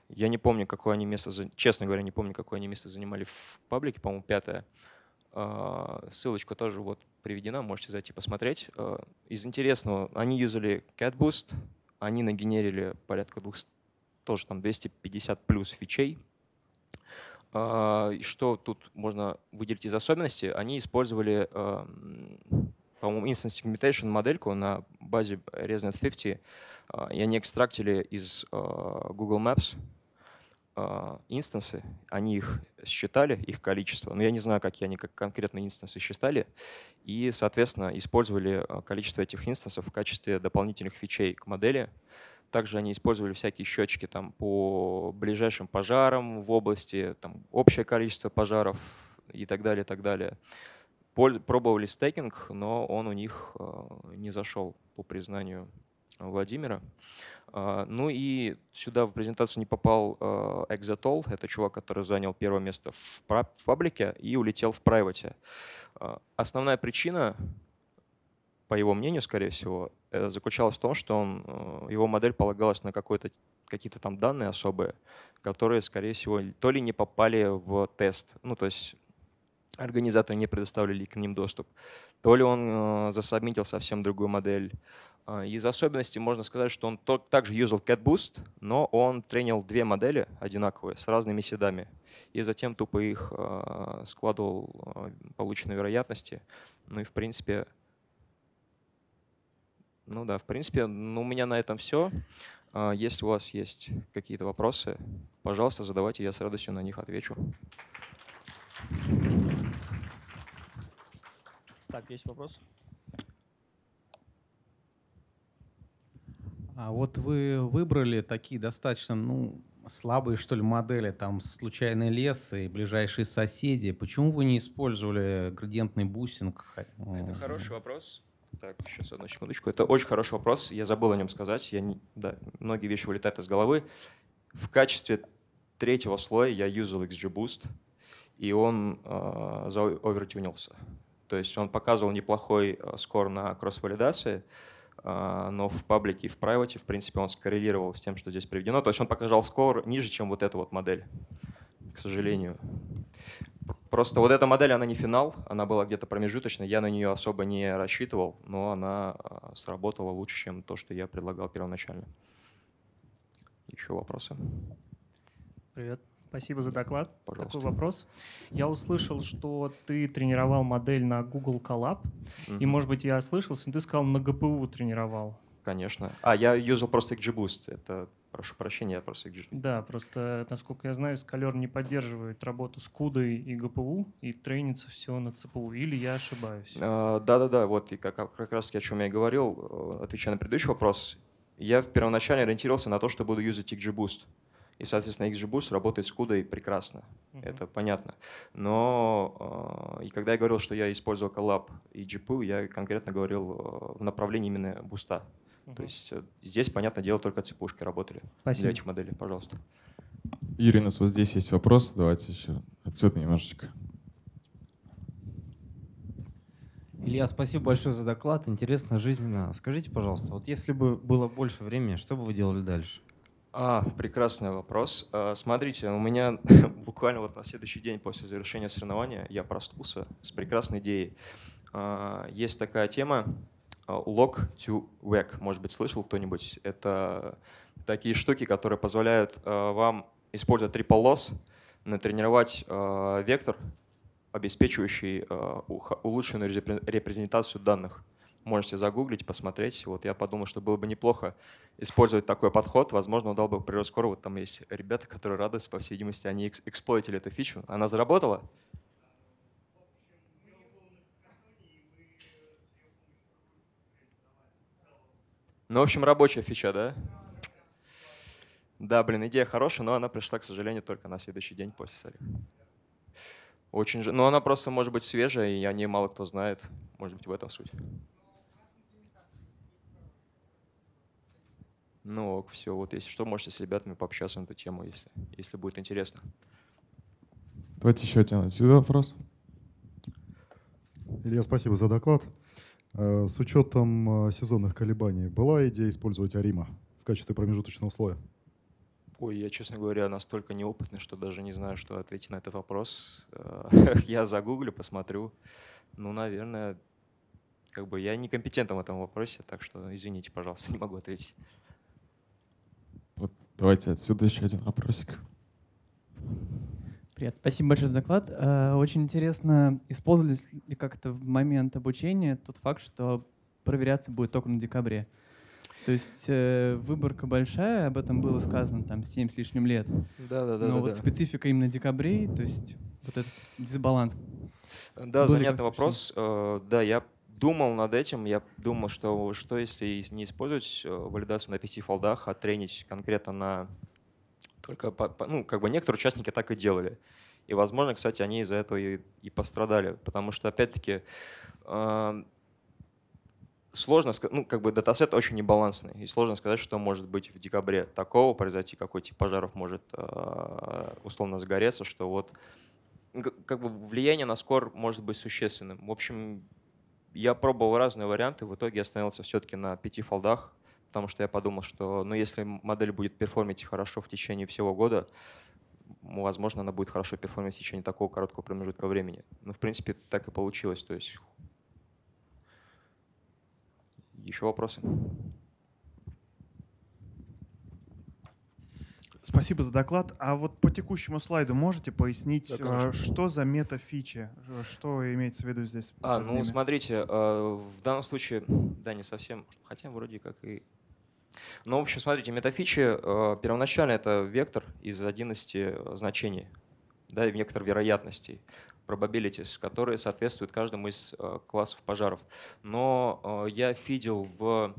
Я не помню, какое они место, честно говоря, не помню, какое они место занимали в паблике, по-моему, пятое. А, ссылочка тоже вот приведена, можете зайти посмотреть. А, из интересного, они юзали CatBoost, они нагенерили порядка двух, тоже там 250 плюс фичей. А, что тут можно выделить из особенностей? Они использовали, по-моему, Instance Segmentation модельку на базе ResNet 50, и они экстрактили из Google Maps инстансы, они их считали, их количество, но я не знаю, какие они как конкретно инстансы считали, и, соответственно, использовали а, количество этих инстансов в качестве дополнительных фичей к модели. Также они использовали всякие счетчики там, по ближайшим пожарам в области, там, общее количество пожаров и так далее, и так далее. Пробовали стейкинг, но он у них а, не зашел по признанию Владимира. А, ну и сюда в презентацию не попал Exatol, это чувак, который занял первое место в паблике и улетел в прайвате. А, основная причина, по его мнению, скорее всего, э, заключалась в том, что он, э, его модель полагалась на какие-то там данные особые, которые, скорее всего, то ли не попали в тест, ну то есть организаторы не предоставили к ним доступ, то ли он э, засобмитил совсем другую модель, а, из особенностей можно сказать, что он также юзал CatBoost, но он тренил две модели одинаковые с разными седами. И затем тупо их а, складывал а, полученные вероятности. Ну и в принципе, ну да, в принципе, ну, у меня на этом все. Если у вас есть какие-то вопросы, пожалуйста, задавайте, я с радостью на них отвечу. Так, есть вопрос? А вот вы выбрали такие достаточно, ну, слабые, что ли, модели, там, случайный лес и ближайшие соседи. Почему вы не использовали градиентный бустинг? Это хороший вопрос. Так, сейчас одну секундочку. Это очень хороший вопрос. Я забыл о нем сказать. Я не, да, многие вещи вылетают из головы. В качестве третьего слоя я юзал XGBoost, и он э, заовертюнился. То есть он показывал неплохой э, скор на кросс-валидации, а, но в паблике и в private, в принципе, он скоррелировал с тем, что здесь приведено. То есть он показал скор ниже, чем вот эта вот модель, к сожалению. Просто вот эта модель, она не финал, она была где-то промежуточной, я на нее особо не рассчитывал, но она а, сработала лучше, чем то, что я предлагал первоначально. Еще вопросы? Привет. Спасибо за доклад. Пожалуйста. Такой вопрос. Я услышал, что ты тренировал модель на Google Colab, mm-hmm. и, может быть, я ослышался, но ты сказал, на GPU тренировал. Конечно. А, я юзал просто XGBoost. Это, прошу прощения, я просто XG. Да, просто, насколько я знаю, Scalер не поддерживает работу с CUDA и GPU, и тренится все на CPU. Или я ошибаюсь? А, да-да-да, вот и как, как раз о чем я и говорил, э, отвечая на предыдущий вопрос. Я первоначально ориентировался на то, что буду юзать XGBoost. И, соответственно, XGBoost работает с CUDA прекрасно. Uh-huh. Это понятно. Но э, и когда я говорил, что я использовал Collab и GPU, я конкретно говорил э, в направлении именно буста. Uh-huh. То есть э, здесь, понятное дело, только цепушки работали Спасибо. для этих моделей. Пожалуйста. Юрий, у нас вот здесь есть вопрос. Давайте еще отсюда немножечко. Илья, спасибо большое за доклад. Интересно, жизненно. Скажите, пожалуйста, вот если бы было больше времени, что бы вы делали дальше? А, прекрасный вопрос. А, смотрите, у меня буквально вот на следующий день после завершения соревнования я проснулся с прекрасной идеей. А, есть такая тема log to whack. Может быть, слышал кто-нибудь? Это такие штуки, которые позволяют вам, используя triple loss, натренировать вектор, обеспечивающий улучшенную репрезентацию данных можете загуглить, посмотреть. Вот я подумал, что было бы неплохо использовать такой подход. Возможно, он дал бы прирост скоро. Вот там есть ребята, которые радуются, по всей видимости, они эксплойтили эту фичу. Она заработала? Ну, в общем, рабочая фича, да? Да, блин, идея хорошая, но она пришла, к сожалению, только на следующий день после соревнований. Очень же, но она просто может быть свежая, и о ней мало кто знает. Может быть, в этом суть. Ну, ок, все. Вот если что, можете с ребятами пообщаться на эту тему, если, если будет интересно. Давайте еще один отсюда вопрос. Илья, спасибо за доклад. Э, С учетом э, сезонных колебаний, была идея использовать Арима в качестве промежуточного слоя? Ой, я, честно говоря, настолько неопытный, что даже не знаю, что ответить на этот вопрос. Э, Я загуглю, посмотрю. Ну, наверное, как бы я некомпетентен в этом вопросе, так что извините, пожалуйста, не могу ответить. Давайте отсюда еще один вопросик. Привет, спасибо большое за доклад. Э, Очень интересно, использовались ли как-то в момент обучения тот факт, что проверяться будет только на декабре? То есть э, выборка большая, об этом было сказано там 7 с лишним лет. Да-да-да, Но да, вот да. специфика именно декабрей, то есть вот этот дисбаланс. Да, Был ли занятный вопрос. Э, Да, я думал над этим. Я думал, что что если не использовать э, валидацию на пяти фолдах, а тренить конкретно на только, по- по- ну, как бы некоторые участники так и делали. И, возможно, кстати, они из-за этого и, и пострадали. Потому что, опять-таки, э, сложно сказать, ну, как бы датасет очень небалансный, и сложно сказать, что может быть в декабре такого произойти, какой тип пожаров может э, условно загореться, что вот как бы влияние на скор может быть существенным. В общем, я пробовал разные варианты, в итоге остановился все-таки на пяти фолдах, потому что я подумал, что ну, если модель будет перформить хорошо в течение всего года, возможно, она будет хорошо перформить в течение такого короткого промежутка времени. Ну, в принципе, так и получилось. То есть еще вопросы? Спасибо за доклад. А вот по текущему слайду можете пояснить, Да, э, конечно. что за метафичи? Э, Что имеется в виду здесь? А, ну ними? смотрите, э, в данном случае, да, не совсем, хотя вроде как и... Ну, в общем, смотрите, метафичи первоначально это вектор из 11 значений, да, вектор вероятностей, probabilities, которые соответствуют каждому из классов пожаров. Но я фидел в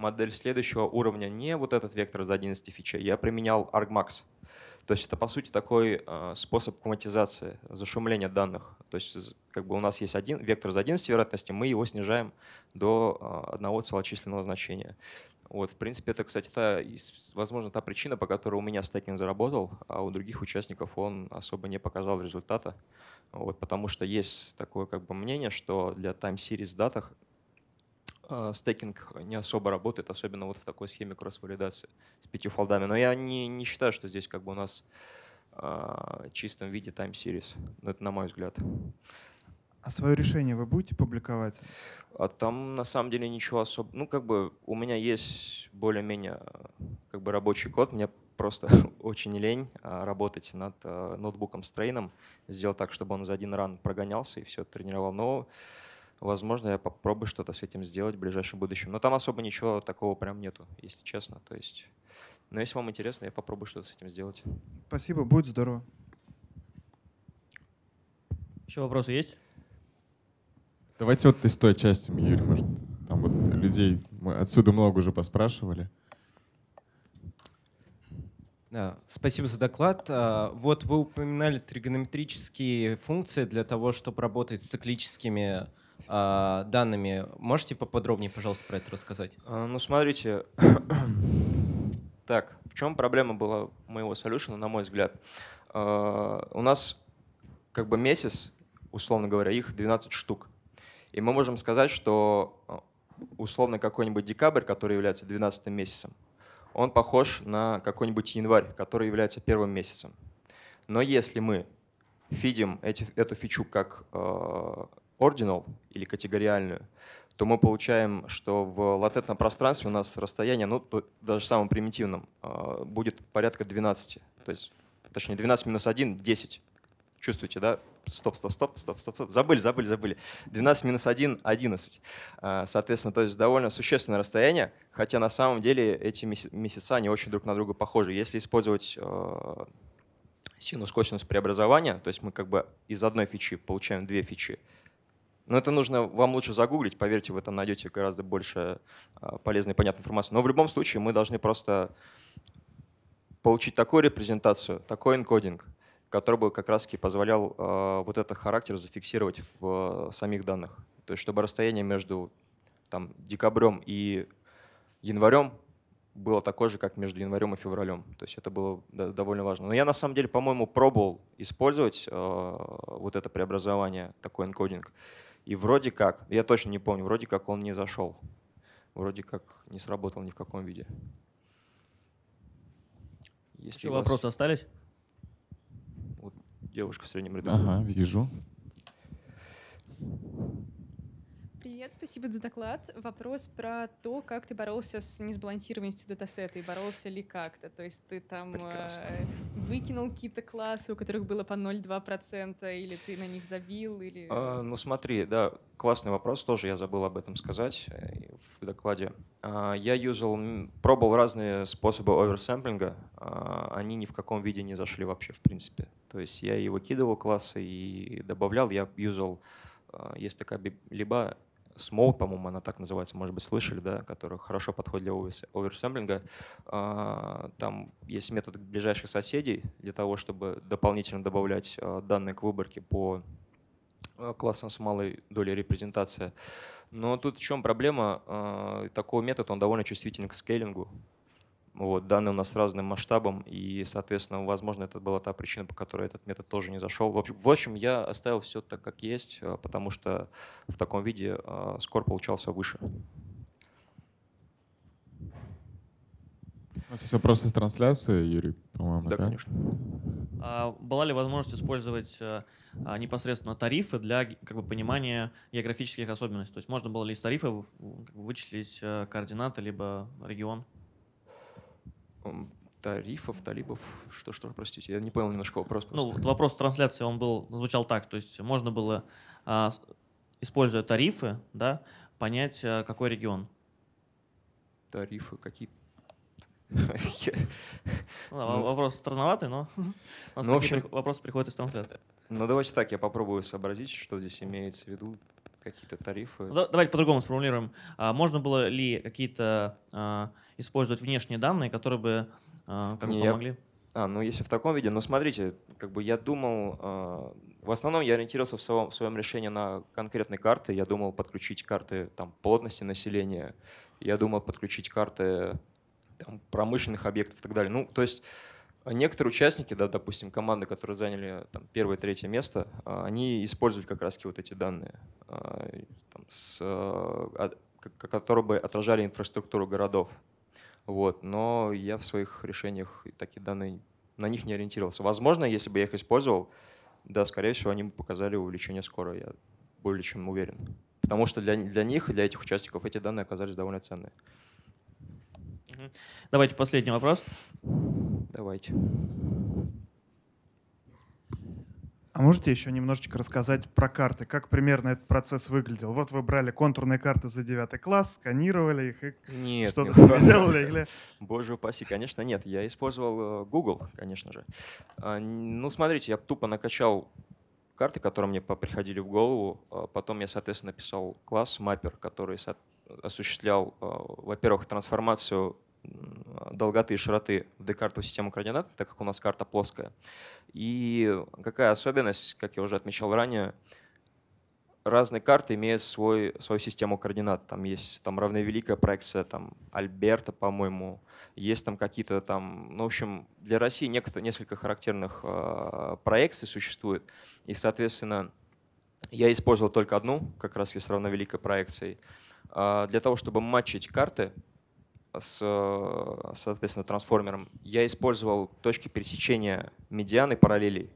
модель следующего уровня не вот этот вектор из 11 фичей, я применял argmax. То есть это, по сути, такой э, способ квантизации, зашумления данных. То есть как бы у нас есть один вектор из 11 вероятностей, мы его снижаем до э, одного целочисленного значения. Вот, в принципе, это, кстати, та, возможно, та причина, по которой у меня стекинг заработал, а у других участников он особо не показал результата. Вот, потому что есть такое как бы мнение, что для time series датах э, стейкинг не особо работает, особенно вот в такой схеме кросс-валидации с пятью фолдами. Но я не, не считаю, что здесь как бы у нас а, в чистом виде time series. Ну, это на мой взгляд. А свое решение вы будете публиковать? А там на самом деле ничего особо. Ну, как бы у меня есть более-менее э, как бы рабочий код. Мне просто очень лень а, работать над э, ноутбуком с трейном, сделать так, чтобы он за один ран прогонялся и все тренировал. Но, возможно, я попробую что-то с этим сделать в ближайшем будущем. Но там особо ничего такого прям нету, если честно. То есть, но если вам интересно, я попробую что-то с этим сделать. Спасибо, будет здорово. Еще вопросы есть? Давайте вот из той части, Юрий, может, там вот людей, мы отсюда много уже поспрашивали. Да, спасибо за доклад. А, Вот вы упоминали тригонометрические функции для того, чтобы работать с циклическими а, данными. Можете поподробнее, пожалуйста, про это рассказать? А, Ну, смотрите. Так, в чем проблема была моего солюшена, на мой взгляд? А, У нас как бы месяц, условно говоря, их 12 штук. И мы можем сказать, что условно какой-нибудь декабрь, который является 12 месяцем, он похож на какой-нибудь январь, который является первым месяцем. Но если мы фидим эти, эту фичу как э, ordinal или категориальную, то мы получаем, что в латентном пространстве у нас расстояние, ну, даже самым примитивным, э, будет порядка 12. То есть, точнее, 12 минус 1 — 10. Чувствуете, да? Стоп, стоп, стоп, стоп, стоп, стоп. Забыли, забыли, забыли. 12 минус 1 — 11. А, Соответственно, то есть довольно существенное расстояние, хотя на самом деле эти меся- месяца, они очень друг на друга похожи. Если использовать э, синус-косинус преобразования, то есть мы как бы из одной фичи получаем две фичи, но это нужно вам лучше загуглить, поверьте, вы там найдете гораздо больше а, полезной и понятной информации. Но в любом случае мы должны просто получить такую репрезентацию, такой энкодинг, который бы как раз-таки позволял э, вот этот характер зафиксировать в э, самих данных. То есть чтобы расстояние между там, декабрем и январем было такое же, как между январем и февралем. То есть это было довольно важно. Но я на самом деле, по-моему, пробовал использовать э, вот это преобразование, такой энкодинг. И вроде как, я точно не помню, вроде как он не зашел. Вроде как не сработал ни в каком виде. Если Еще вас... вопросы остались? Вот девушка в среднем ряду. Ага, вижу. Привет, спасибо за доклад. Вопрос про то, как ты боролся с несбалансированностью датасета и боролся ли как-то. То есть ты там э, выкинул какие-то классы, у которых было по 0,2%, или ты на них забил? Или... А, ну смотри, да, классный вопрос, тоже я забыл об этом сказать э, в докладе. А, я юзал, пробовал разные способы оверсэмплинга, а, они ни в каком виде не зашли вообще в принципе. То есть я и выкидывал классы, и добавлял, я юзал, а, есть такая либо Smoke, по-моему, она так называется, может быть, слышали, да, который хорошо подходит для оверсэмблинга. А, там есть метод ближайших соседей для того, чтобы дополнительно добавлять а, данные к выборке по а, классам с малой долей репрезентации. Но тут в чем проблема? Такой метод, он довольно чувствителен к скейлингу. Вот, данные у нас с разным масштабом, и, соответственно, возможно, это была та причина, по которой этот метод тоже не зашел. В общем, я оставил все так, как есть, э, потому что в таком виде э, скор получался выше. У нас есть вопросы с трансляции, Юрий, по-моему, да? Да, конечно. А была ли возможность использовать а, непосредственно тарифы для как бы, понимания географических особенностей? То есть можно было ли из тарифа вычислить координаты либо регион? Тарифов, талибов, что, что, простите, я не понял немножко вопрос. Ну, просто. Ну, вопрос трансляции, он был, звучал так, то есть можно было, а, используя тарифы, да, понять, а, какой регион. Тарифы какие? Ну, вопрос странноватый, но у нас ну, общем, вопросы приходят из трансляции. Ну, давайте так, я попробую сообразить, что здесь имеется в виду какие-то тарифы. Ну, давайте по-другому сформулируем. А можно было ли какие-то а, использовать внешние данные, которые бы а, как бы помогли? А, ну если в таком виде, ну смотрите, как бы я думал, э, в основном я ориентировался в своем, в своем решении на конкретные карты. Я думал подключить карты там, плотности населения, я думал подключить карты там, промышленных объектов и так далее. Ну, то есть некоторые участники, да, допустим, команды, которые заняли там, первое, третье место, они использовали как раз вот эти данные, там, с, которые бы отражали инфраструктуру городов. Вот. Но я в своих решениях такие данные на них не ориентировался. Возможно, если бы я их использовал, да, скорее всего, они бы показали увеличение скоро, я более чем уверен. Потому что для, для них, для этих участников эти данные оказались довольно ценные. Давайте последний вопрос. Давайте. А можете еще немножечко рассказать про карты, как примерно этот процесс выглядел? Вот вы брали контурные карты за девятый класс, сканировали их и нет, что-то нет. делали? Или... Боже упаси, конечно, нет. Я использовал э, Google, конечно же. А, ну, смотрите, я тупо накачал карты, которые мне приходили в голову. А потом я, соответственно, написал класс Mapper, который осуществлял, э, во-первых, трансформацию долготы и широты в декартовую систему координат, так как у нас карта плоская. И какая особенность, как я уже отмечал ранее, разные карты имеют свой, свою систему координат. Там есть там равновеликая проекция, там Альберта, по-моему, есть там какие-то там, ну, в общем, для России несколько характерных э, проекций существует. И, соответственно, я использовал только одну, как раз и с равновеликой проекцией. Э, для того, чтобы матчить карты, с, соответственно, трансформером, я использовал точки пересечения медианы параллелей.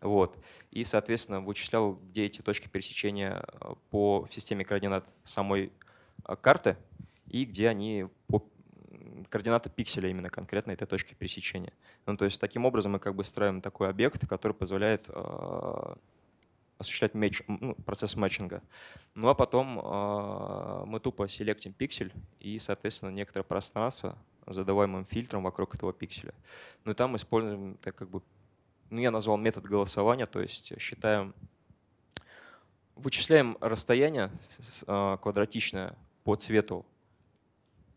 Вот. И, соответственно, вычислял, где эти точки пересечения э, по системе координат самой э, карты и где они по координаты пикселя именно конкретно этой точки пересечения. Ну, то есть таким образом мы как бы строим такой объект, который позволяет э, осуществлять матч, ну, процесс матчинга. Ну а потом э, мы тупо селектим пиксель и, соответственно, некоторое пространство задаваемым фильтром вокруг этого пикселя. Ну и там используем, так как бы, ну я назвал метод голосования, то есть считаем, вычисляем расстояние э, квадратичное по цвету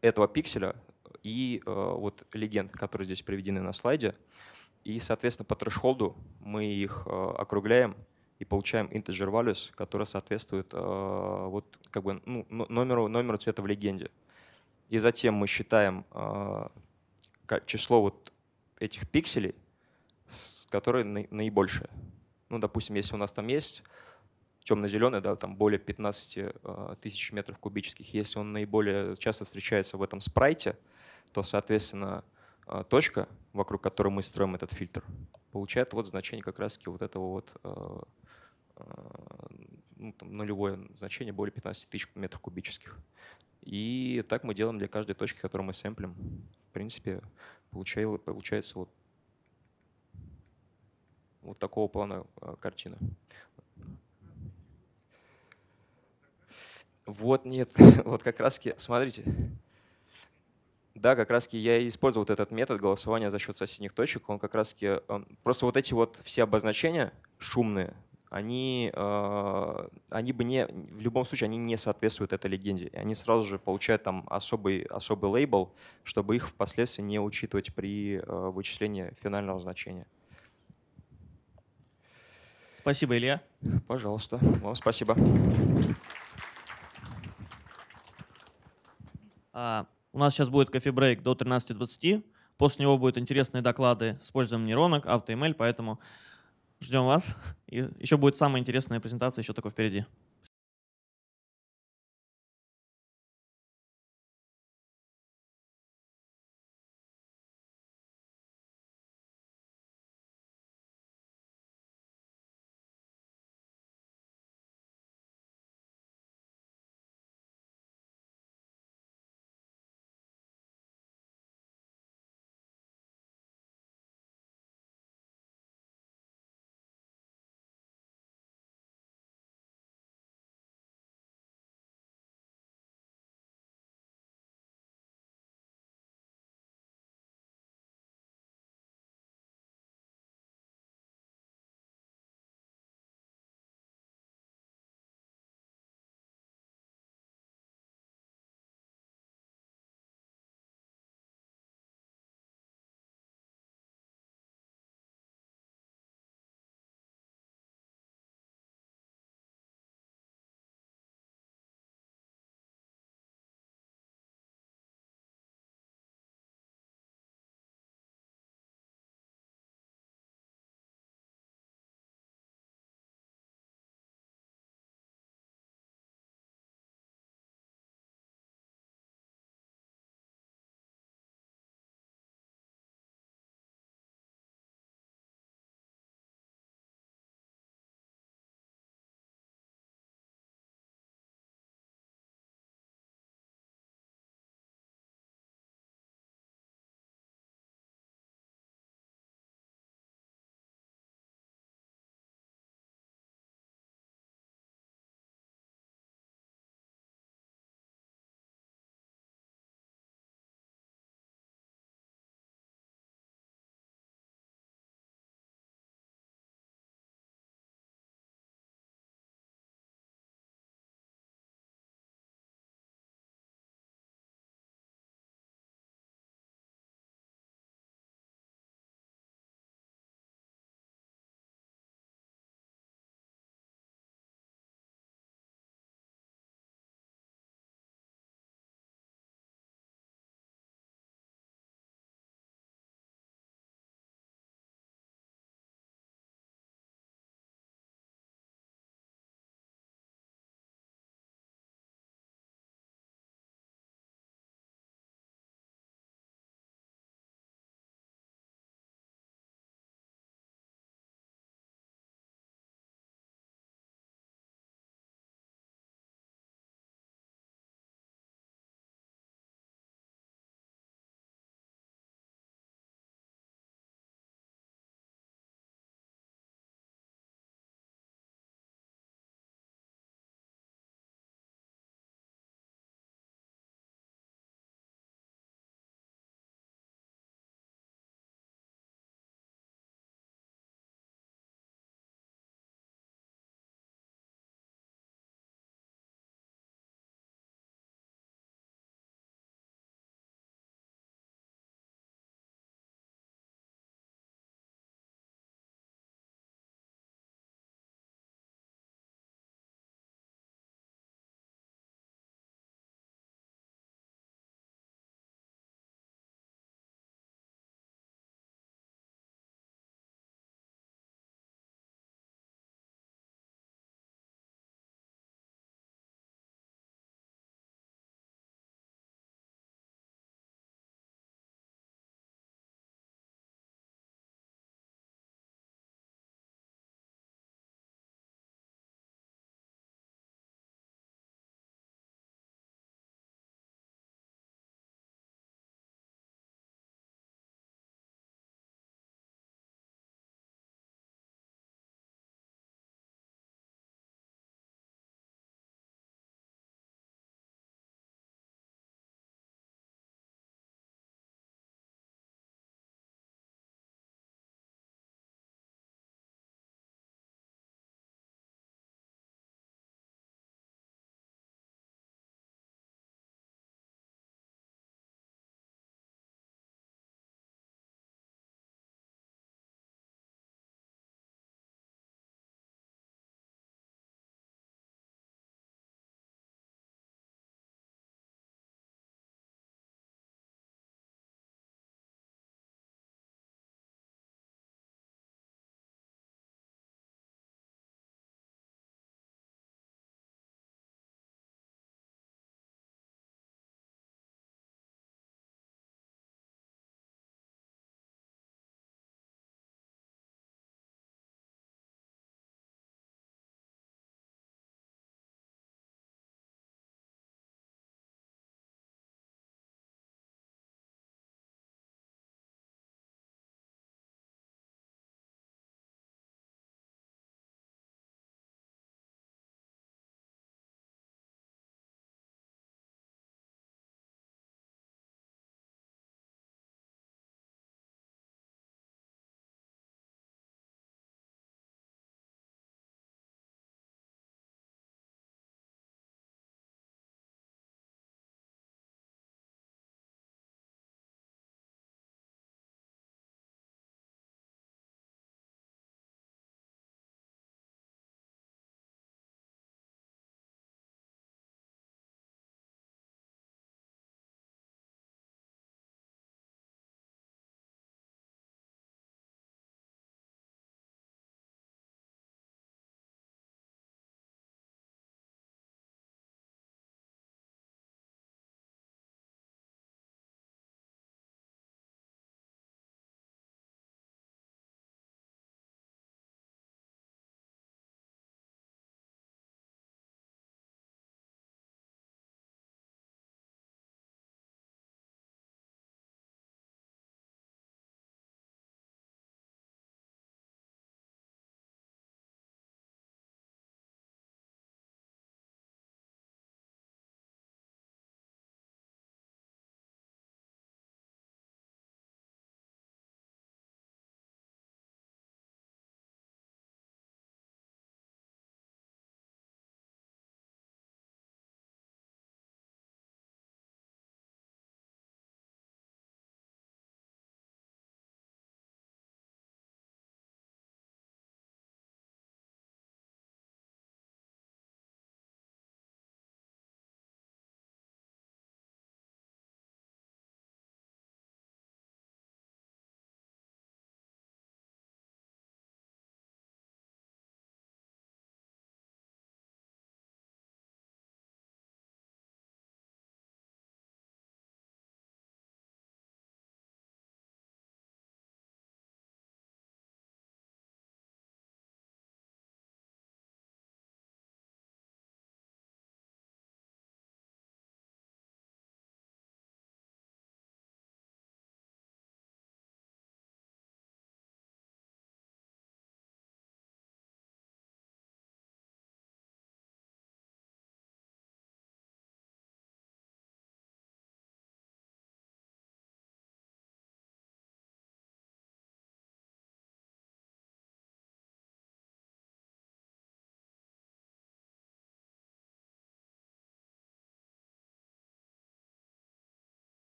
этого пикселя и э, вот легенд, которые здесь приведены на слайде, И, соответственно, по трешхолду мы их э, округляем и получаем integer values, которые соответствуют э, вот, как бы, ну, но- номеру, номеру цвета в легенде. И затем мы считаем э, число вот этих пикселей, которые наи- наибольшее. Ну, допустим, если у нас там есть темно-зеленый, да, там более 15 э, тысяч метров кубических, если он наиболее часто встречается в этом спрайте, то, соответственно, э, точка, вокруг которой мы строим этот фильтр, получает вот значение как раз-таки вот этого вот э, ну, там нулевое значение более 15 тысяч метров кубических. И так мы делаем для каждой точки, которую мы сэмплим. В принципе, получается вот, вот такого плана э, картина. Вот нет, вот как раз смотрите. Да, как раз я использовал вот этот метод голосования за счет соседних точек. Он как раз просто вот эти вот все обозначения шумные, они, э, они бы не, в любом случае, они не соответствуют этой легенде. И они сразу же получают там особый, особый лейбл, чтобы их впоследствии не учитывать при э, вычислении финального значения. Спасибо, Илья. Пожалуйста. Вам спасибо. А, у нас сейчас будет кофе-брейк до 13.20. После него будут интересные доклады с использованием нейронок, AutoML, поэтому ждем вас. И еще будет самая интересная презентация еще только впереди.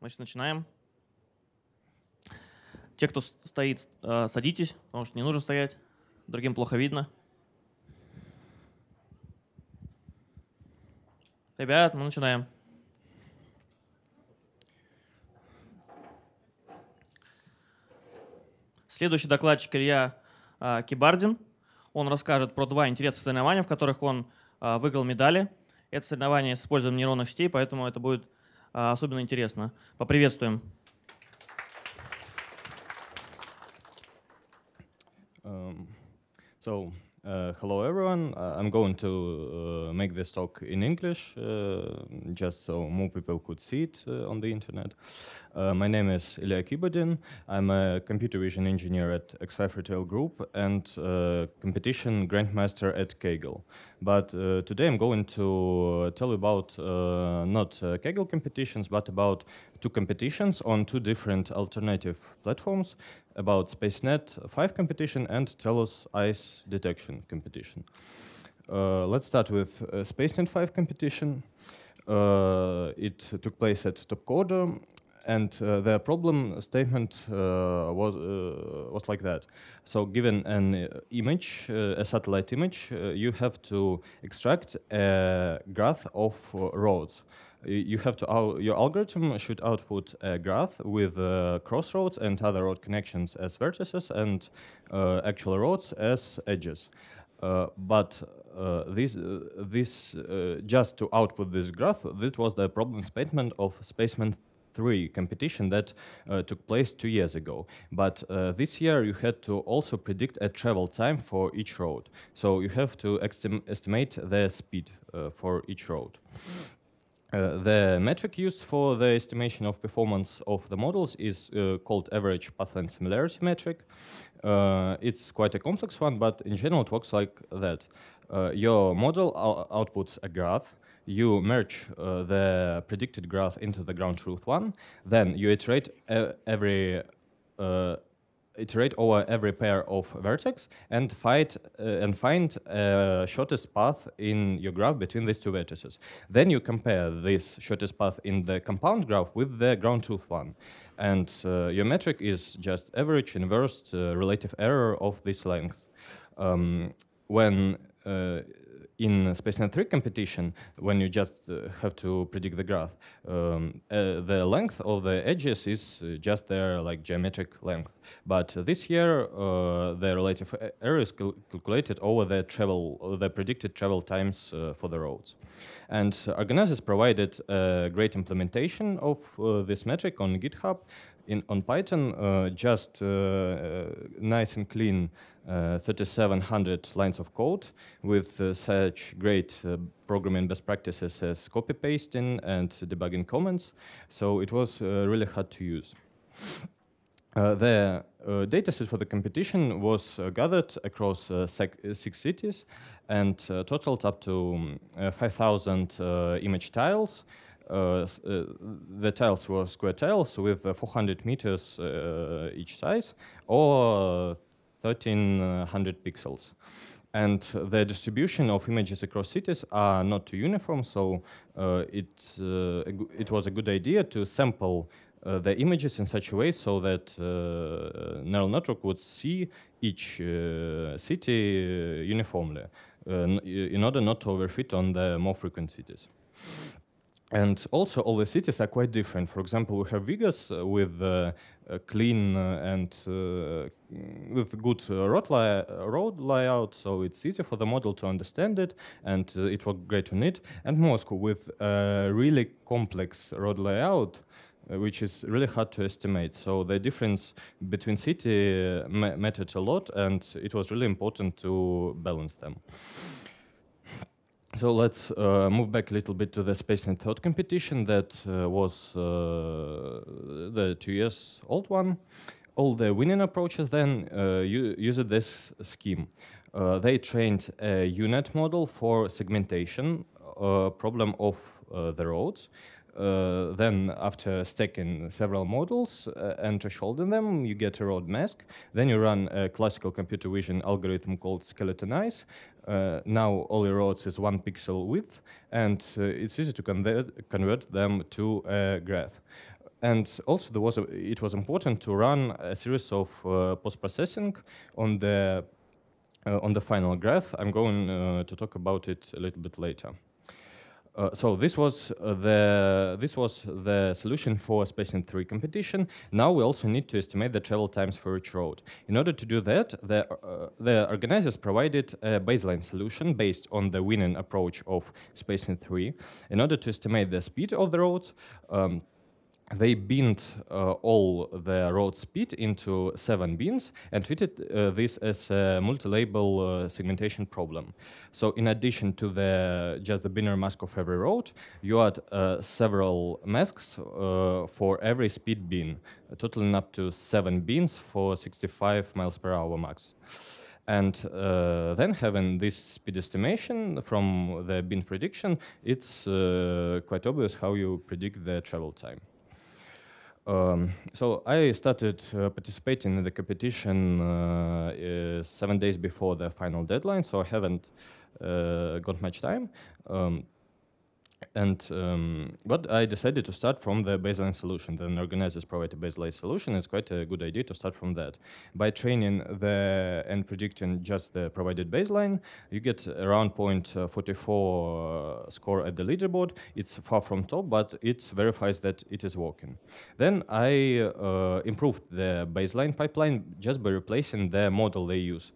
Значит, начинаем. Те, кто стоит, э, садитесь, потому что не нужно стоять. Другим плохо видно. Ребят, мы начинаем. Следующий докладчик Илья а, Кибардин. Он расскажет про два интересных соревнования, в которых он а, выиграл медали. Это соревнование с использованием нейронных сетей, поэтому это будет особенно интересно. Поприветствуем. Um, so, uh, hello everyone. Uh, I'm going to uh, make this talk in English, uh, just so more people could see it uh, on the internet. My name is Ilya Kibardin. I'm a computer vision engineer at X5 Retail Group and competition grandmaster at Kaggle. But today I'm going to tell you about not Kaggle competitions, but about two competitions on two different alternative platforms about SpaceNet 5 competition and Tellus ICE detection competition. Uh, let's start with uh, SpaceNet 5 competition. Uh, it took place at Topcoder, and uh, the problem statement uh, was uh, was like that. So, given an image, a satellite image, you have to extract a graph of roads. You have to ou- your algorithm should output a graph with uh, crossroads and other road connections as vertices and uh, actual roads as edges. Uh, but uh, this, uh, this uh, just to output this graph, this was the problem statement of SpaceNet 3 competition that uh, took place two years ago. But uh, this year you had to also predict a travel time for each road. So you have to estim- estimate the speed uh, for each road. Uh, the metric used for the estimation of performance of the models is uh, called average path length similarity metric. Uh, it's quite a complex one, but in general it works like that. Uh, your model ou- outputs a graph. You merge uh, the predicted graph into the ground truth one. Then you iterate every iterate over every pair of vertex and find uh, and find uh, shortest path in your graph between these two vertices. Then you compare this shortest path in the compound graph with the ground truth one. And uh, your metric is just average inverse uh, relative error of this length. Um, when uh, in SpaceNet 3 competition, when you just uh, have to predict the graph, um, uh, the length of the edges is uh, just their like geometric length. But this year, the relative error is cal- calculated over the travel, the predicted travel times for the roads. And organizers provided a great implementation of this metric on GitHub. In, on Python, uh, just uh, uh, nice and clean uh, 3700 lines of code with uh, such great programming best practices as copy pasting and debugging comments. So it was really hard to use. Uh, the uh, dataset for the competition was uh, gathered across six cities and totaled up to um, uh, 5,000 uh, image tiles. Uh, uh, the tiles were square tiles with uh, 400 meters each size or 1300 pixels. And the distribution of images across cities are not too uniform, so it, it was a good idea to sample uh, the images in such a way so that uh, neural network would see each uh, city uniformly in order not to overfit on the more frequent cities. And also, all the cities are quite different. For example, we have Vegas uh, with uh, a clean uh, and uh, with good uh, road, li- uh, road layout, so it's easy for the model to understand it, and uh, it worked great on it. And Moscow with a really complex road layout, uh, which is really hard to estimate. So the difference between city uh, ma- mattered a lot, and it was really important to balance them. So let's uh, move back a little bit to the SpaceNet 3 competition that uh, was uh, the two years old one. All the winning approaches then uh, u- used this scheme. Uh, they trained a UNet model for segmentation uh, problem of the roads. Then, after stacking several models and thresholding them, you get a road mask. Then you run a classical computer vision algorithm called Skeletonize. Uh, now all your roads is one pixel width, and uh, it's easy to convert, convert them to a graph. and also was a, it was important to run a series of uh, post-processing on the uh, on the final graph. I'm going uh, to talk about it a little bit later. Uh, so this was uh, the this was the solution for SpaceNet three competition. Now we also need to estimate the travel times for each road. In order to do that, the uh, the organizers provided a baseline solution based on the winning approach of SpaceNet three. In order to estimate the speed of the roads. Um, they binned uh, all the road speed into seven bins and treated uh, this as a multi-label uh, segmentation problem. So in addition to the just the binary mask of every road, you add uh, several masks uh, for every speed bin, totaling up to seven bins for 65 miles per hour max. And uh, then having this speed estimation from the bin prediction, it's quite obvious how you predict the travel time. Um, so I started uh, participating in the competition uh, uh, seven days before the final deadline, so I haven't uh, got much time. Um, and um, but I decided to start from the baseline solution. Then organizers provide a baseline solution. It's quite a good idea to start from that. By training the and predicting just the provided baseline, you get around 0.44 uh, score at the leaderboard. It's far from top, but it verifies that it is working. Then I uh, improved the baseline pipeline just by replacing the model they use.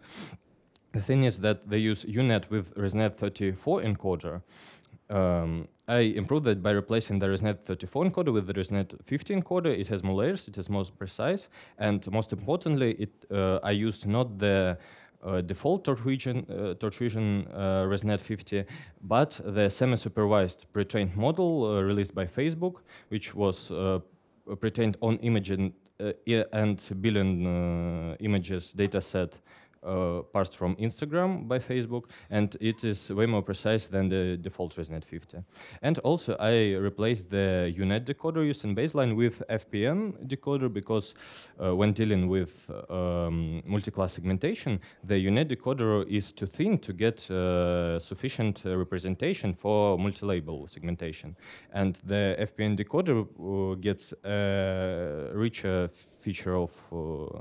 The thing is that they use UNet with ResNet34 encoder. Um, I improved that by replacing the ResNet34 encoder with the ResNet50 encoder. It has more layers, it is more precise, and most importantly, it uh, I used not the uh, default Torch Vision, uh, Torch uh, ResNet 50, but the semi-supervised pre-trained model uh, released by Facebook, which was uh, pre-trained on image and, uh, and billion images dataset uh, parsed from Instagram by Facebook, and it is way more precise than the default ResNet 50. And also, I replaced the UNet decoder used in baseline with FPN decoder because uh, when dealing with um, multi-class segmentation, the UNet decoder is too thin to get uh, sufficient uh, representation for multi-label segmentation. And the FPN decoder uh, gets a richer feature of uh,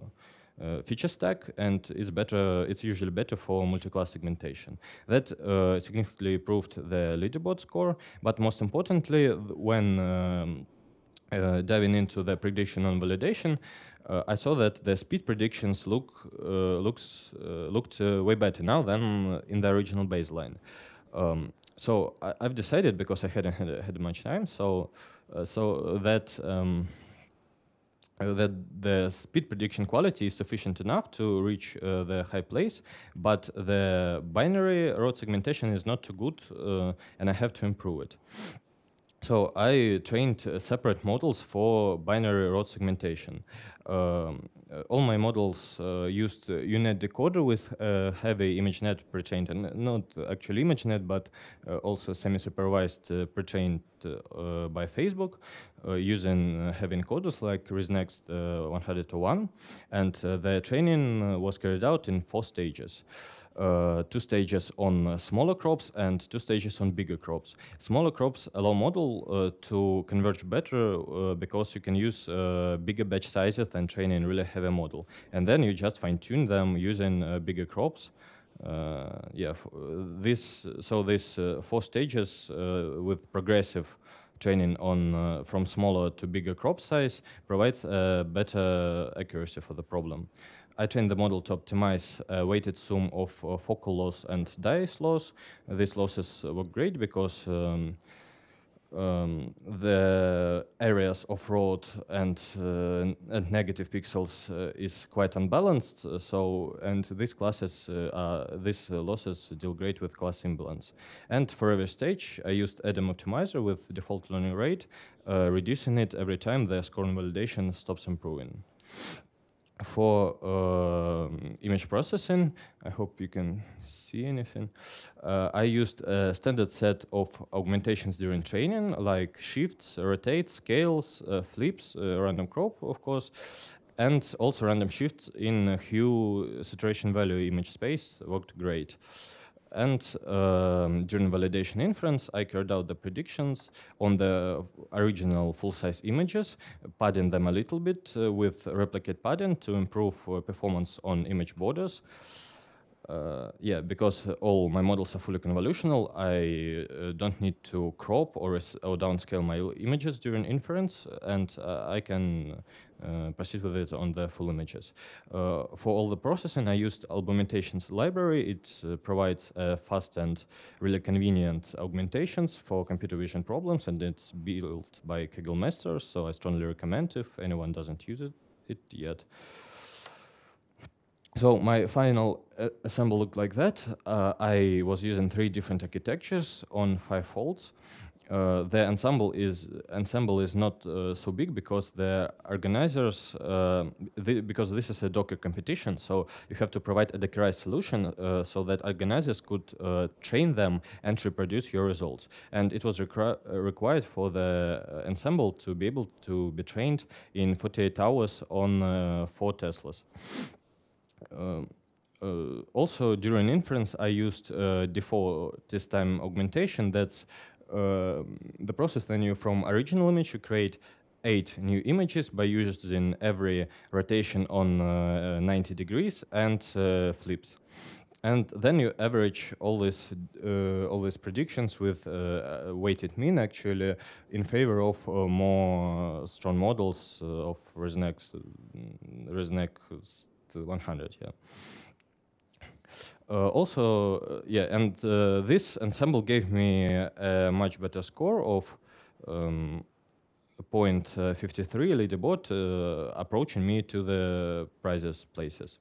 feature stack and it's better it's usually better for multi-class segmentation. That uh, significantly improved the leaderboard score but most importantly when um, uh, diving into the prediction and validation uh, I saw that the speed predictions look uh, looks uh, looked way better now than in the original baseline. Um, so I, have decided because I hadn't had, had much time so so that um, uh, that the speed prediction quality is sufficient enough to reach uh, the high place, but the binary road segmentation is not too good, uh, and I have to improve it. So I trained uh, separate models for binary road segmentation. Um, uh, all my models uh, used uh, UNet decoder with uh, heavy ImageNet pre-trained, and not actually ImageNet, but uh, also semi-supervised pre-trained by Facebook using heavy encoders like ResNext 101, and the training was carried out in four stages uh, two stages on uh, smaller crops and two stages on bigger crops. Smaller crops allow model uh, to converge better uh, because you can use bigger batch sizes and train in really heavy model. And then you just fine tune them using bigger crops. yeah, this so this four stages with progressive training on uh, from smaller to bigger crop size provides better accuracy for the problem. I trained the model to optimize a weighted sum of uh, focal loss and dice loss. these losses were great because um, um, the areas of road and, uh, and negative pixels uh, is quite unbalanced. Uh, so, and these classes, uh, these losses deal great with class imbalance. And for every stage, I used ADAM optimizer with default learning rate, uh, reducing it every time the scoring validation stops improving for uh, image processing, I hope you can see anything. Uh, I used a standard set of augmentations during training, like shifts, rotates, scales, uh, flips, uh, random crop, of course, and also random shifts in hue saturation value image space worked great. And um, during validation inference, I carried out the predictions on the original full-size images, padding them a little bit uh, with replicate padding to improve uh, performance on image borders. Uh, yeah, because all my models are fully convolutional, I uh, don't need to crop or, or downscale my images during inference, and uh, I can uh, proceed with it on the full images. Uh, for all the processing, I used Albumentations library. It uh, provides fast and really convenient augmentations for computer vision problems, and it's built by Kaggle Masters, so I strongly recommend if anyone doesn't use it, it yet. So my final uh, ensemble looked like that. Uh, I was using three different architectures on five folds. Uh, the ensemble is ensemble is not uh, so big because the organizers uh, the, because this is a Docker competition, so you have to provide a Dockerized solution uh, so that organizers could train them and reproduce your results. And it was requ required for the ensemble to be able to be trained in 48 hours on four Teslas. Um, uh, also, during inference, I used uh, D4 test time augmentation. That's uh, the process then you from original image you create eight new images by using every rotation on uh, 90 degrees and uh, flips. And then you average all these uh, all these predictions with uh, weighted mean actually in favor of uh, more strong models of ResNext, ResNext 100, yeah. Uh, also, uh, yeah, and uh, this ensemble gave me a much better score of um, 0.53 leaderboard, uh, approaching me to the prizes places.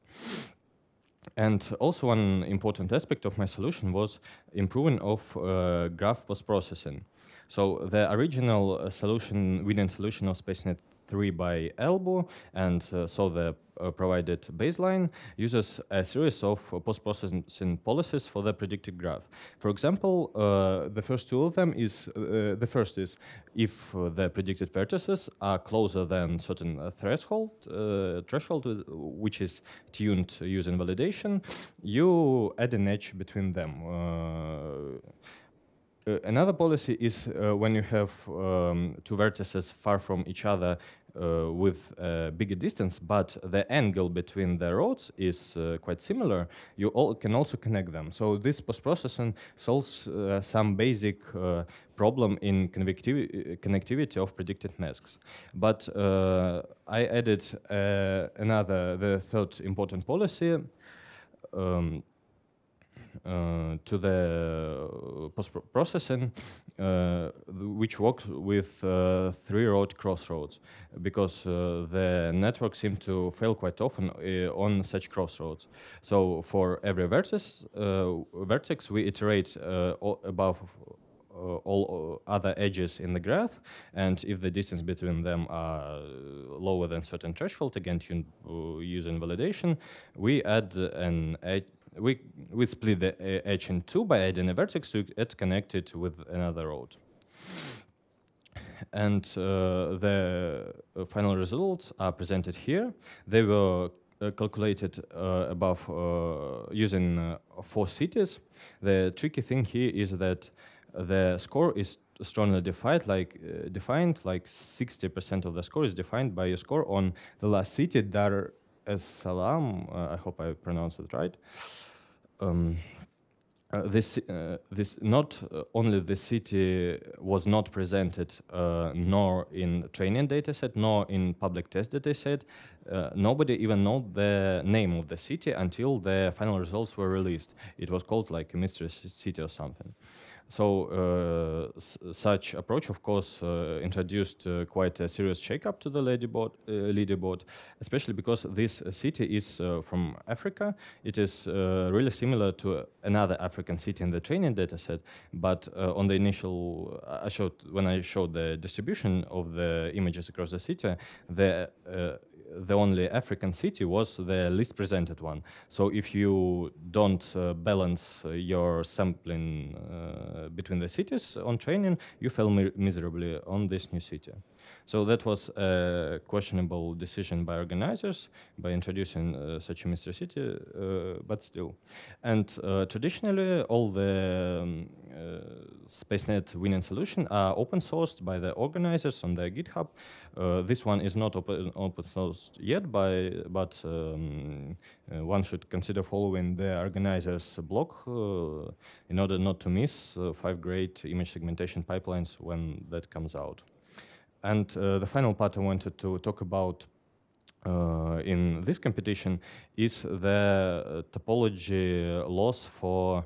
And also one important aspect of my solution was improving of uh, graph post-processing. So the original uh, solution, winning solution of SpaceNet 3 by albu, and uh, so the uh, provided baseline uses a series of uh, post-processing policies for the predicted graph. For example, uh, the first two of them is, uh, the first is if uh, the predicted vertices are closer than certain threshold, threshold which is tuned using validation, you add an edge between them. Uh, another policy is uh, when you have um, two vertices far from each other uh, with a bigger distance, but the angle between the roads is uh, quite similar, you all can also connect them. So this post-processing solves uh, some basic uh, problem in connectivity of predicted masks. But I added another, the third important policy, um, uh, to the uh, post-processing, uh, which works with three-road crossroads, because the network seems to fail quite often on such crossroads. So for every vertex, vertex we iterate above uh, all other edges in the graph, and if the distance between them are lower than certain threshold, again tuned uh, using validation, we add an edge we, we split the uh, edge in two by adding a vertex to it connected with another road. And uh, the uh, final results are presented here. They were uh, calculated uh, above uh, using four cities. The tricky thing here is that the score is strongly defined, like uh, defined, like 60% of the score is defined by a score on the last city, Dar es Salaam. Uh, I hope I pronounced it right. Um, uh, this uh, this not uh, only the city was not presented uh, nor in training dataset nor in public test dataset uh, nobody even know the name of the city until the final results were released it was called like a mystery city or something so uh, such approach, of course, uh, introduced uh, quite a serious shakeup to the leaderboard, leaderboard, especially because this city is from Africa. It is really similar to another African city in the training dataset, but on the initial, I showed when I showed the distribution of the images across the city, the the only African city was the least presented one. So if you don't uh, balance uh, your sampling uh, between the cities on training, you fail mi miserably on this new city. So that was a questionable decision by organizers by introducing uh, such a mystery city, uh, but still. And uh, traditionally, all the um, SpaceNet winning solution are open sourced by the organizers on their GitHub. this one is not open, open sourced yet, by, but um, one should consider following the organizers' blog in order not to miss five great image segmentation pipelines when that comes out. And uh, the final part I wanted to talk about uh, in this competition is the topology loss for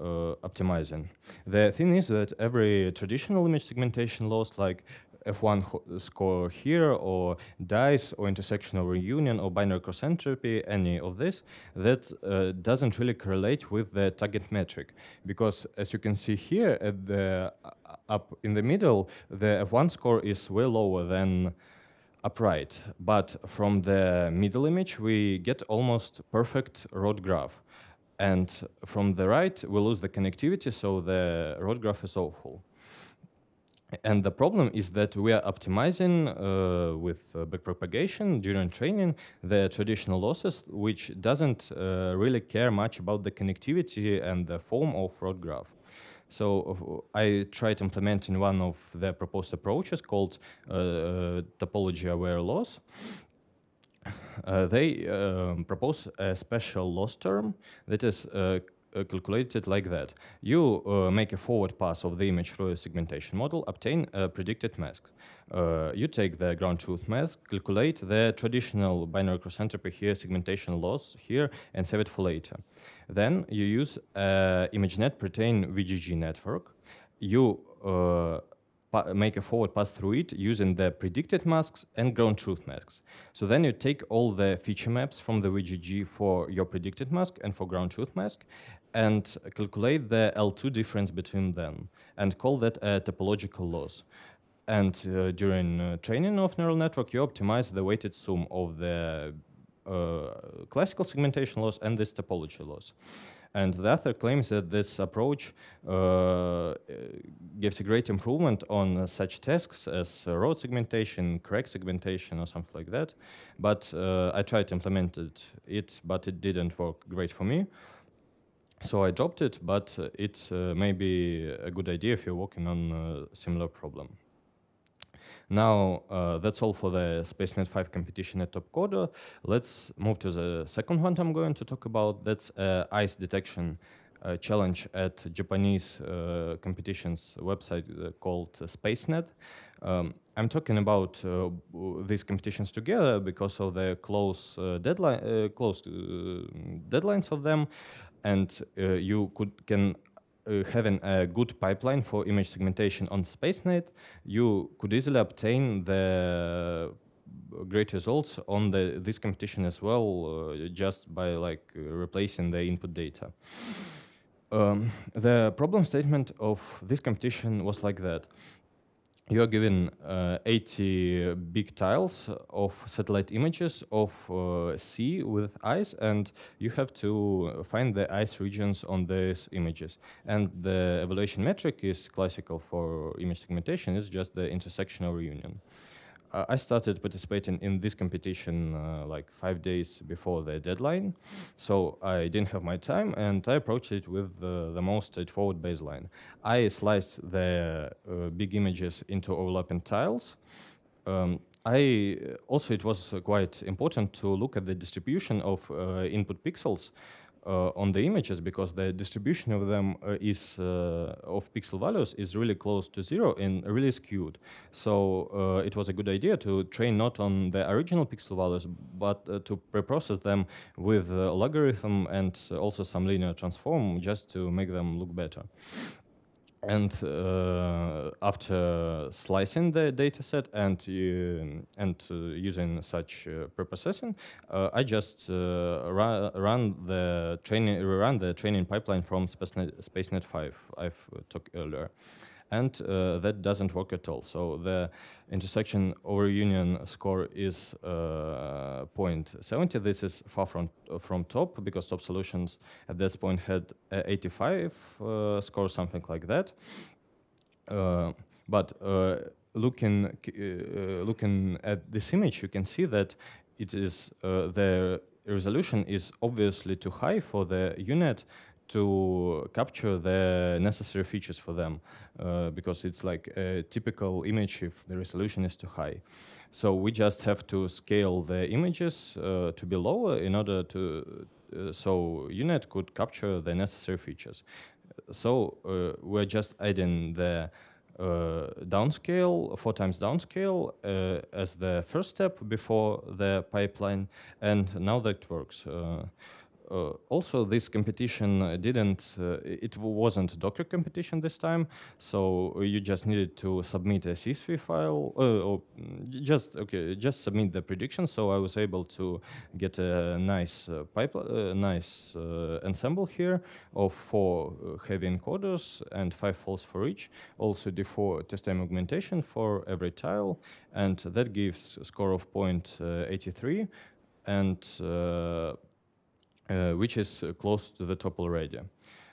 uh, optimizing. The thing is that every traditional image segmentation loss, like F1 score here, or dice, or intersection over union, or binary cross entropy, any of this, that uh, doesn't really correlate with the target metric. Because as you can see here, at the uh, up in the middle, the F1 score is way lower than upright. But from the middle image, we get almost perfect road graph. And from the right, we lose the connectivity, so the road graph is awful. And the problem is that we are optimizing uh, with uh, backpropagation during training the traditional losses, which doesn't uh, really care much about the connectivity and the form of road graph. So I tried implementing one of the proposed approaches called uh, uh, topology-aware loss. Uh, they um, propose a special loss term that is calculated like that. You uh, make a forward pass of the image through a segmentation model, obtain a predicted mask. Uh, you take the ground truth mask, calculate the traditional binary cross entropy here, segmentation loss here, and save it for later. Then you use uh, ImageNet Pretrain VGG network. You uh, make a forward pass through it using the predicted masks and ground truth masks. So then you take all the feature maps from the VGG for your predicted mask and for ground truth mask and calculate the L2 difference between them and call that a topological loss. And uh, during uh, training of neural network, you optimize the weighted sum of the uh, classical segmentation loss and this topology loss. And the author claims that this approach uh, gives a great improvement on uh, such tasks as uh, road segmentation, crack segmentation, or something like that. But I tried to implement it, it, but it didn't work great for me. So I dropped it, but it may be a good idea if you're working on a similar problem. Now, uh, that's all for the SpaceNet 5 competition at Topcoder. Let's move to the second one I'm going to talk about. That's uh, ice detection uh, challenge at Japanese uh, competitions website uh, called SpaceNet. Um, I'm talking about uh, these competitions together because of the close deadline, close deadlines of them, and you could can uh, having a good pipeline for image segmentation on SpaceNet, you could easily obtain the great results on the this competition as well, uh, just by like replacing the input data. Um, the problem statement of this competition was like that you are given uh, 80 big tiles of satellite images of uh, sea with ice, and you have to find the ice regions on these images. And the evaluation metric is classical for image segmentation, it's just the intersection over union. I started participating in this competition uh, like five days before the deadline. So I didn't have my time and I approached it with the, the most straightforward baseline. I sliced the uh, big images into overlapping tiles. Um, I also, it was quite important to look at the distribution of uh, input pixels on the images because the distribution of them uh, is uh, of pixel values is really close to zero and really skewed. So it was a good idea to train not on the original pixel values, but to preprocess them with logarithm and also some linear transform just to make them look better. And uh, after slicing the dataset and uh, and uh, using such uh, preprocessing, uh, I just uh, run, run the training run the training pipeline from SpaceNet, SpaceNet 5 I've talked earlier. And uh, that doesn't work at all. So the intersection over union score is uh, 0.70. This is far from from top because top solutions at this point had uh, 85 uh, score, something like that. Uh, but uh, looking uh, looking at this image, you can see that it is the resolution is obviously too high for the U-Net to capture the necessary features for them uh, because it's like a typical image if the resolution is too high. So we just have to scale the images uh, to be lower in order to uh, so U-Net could capture the necessary features. So uh, we're just adding the uh, downscale, four times downscale uh, as the first step before the pipeline, and now that works. Uh, uh, also, this competition uh, didn't, uh, it wasn't a Docker competition this time, so you just needed to submit a CSV file, uh, or just, okay, just submit the prediction, so I was able to get a nice uh, pipe, uh, nice uh, ensemble here of four uh, heavy encoders and five folds for each, also D4 test time augmentation for every tile, and that gives a score of 0.83, and uh, uh, which is uh, close to the top already.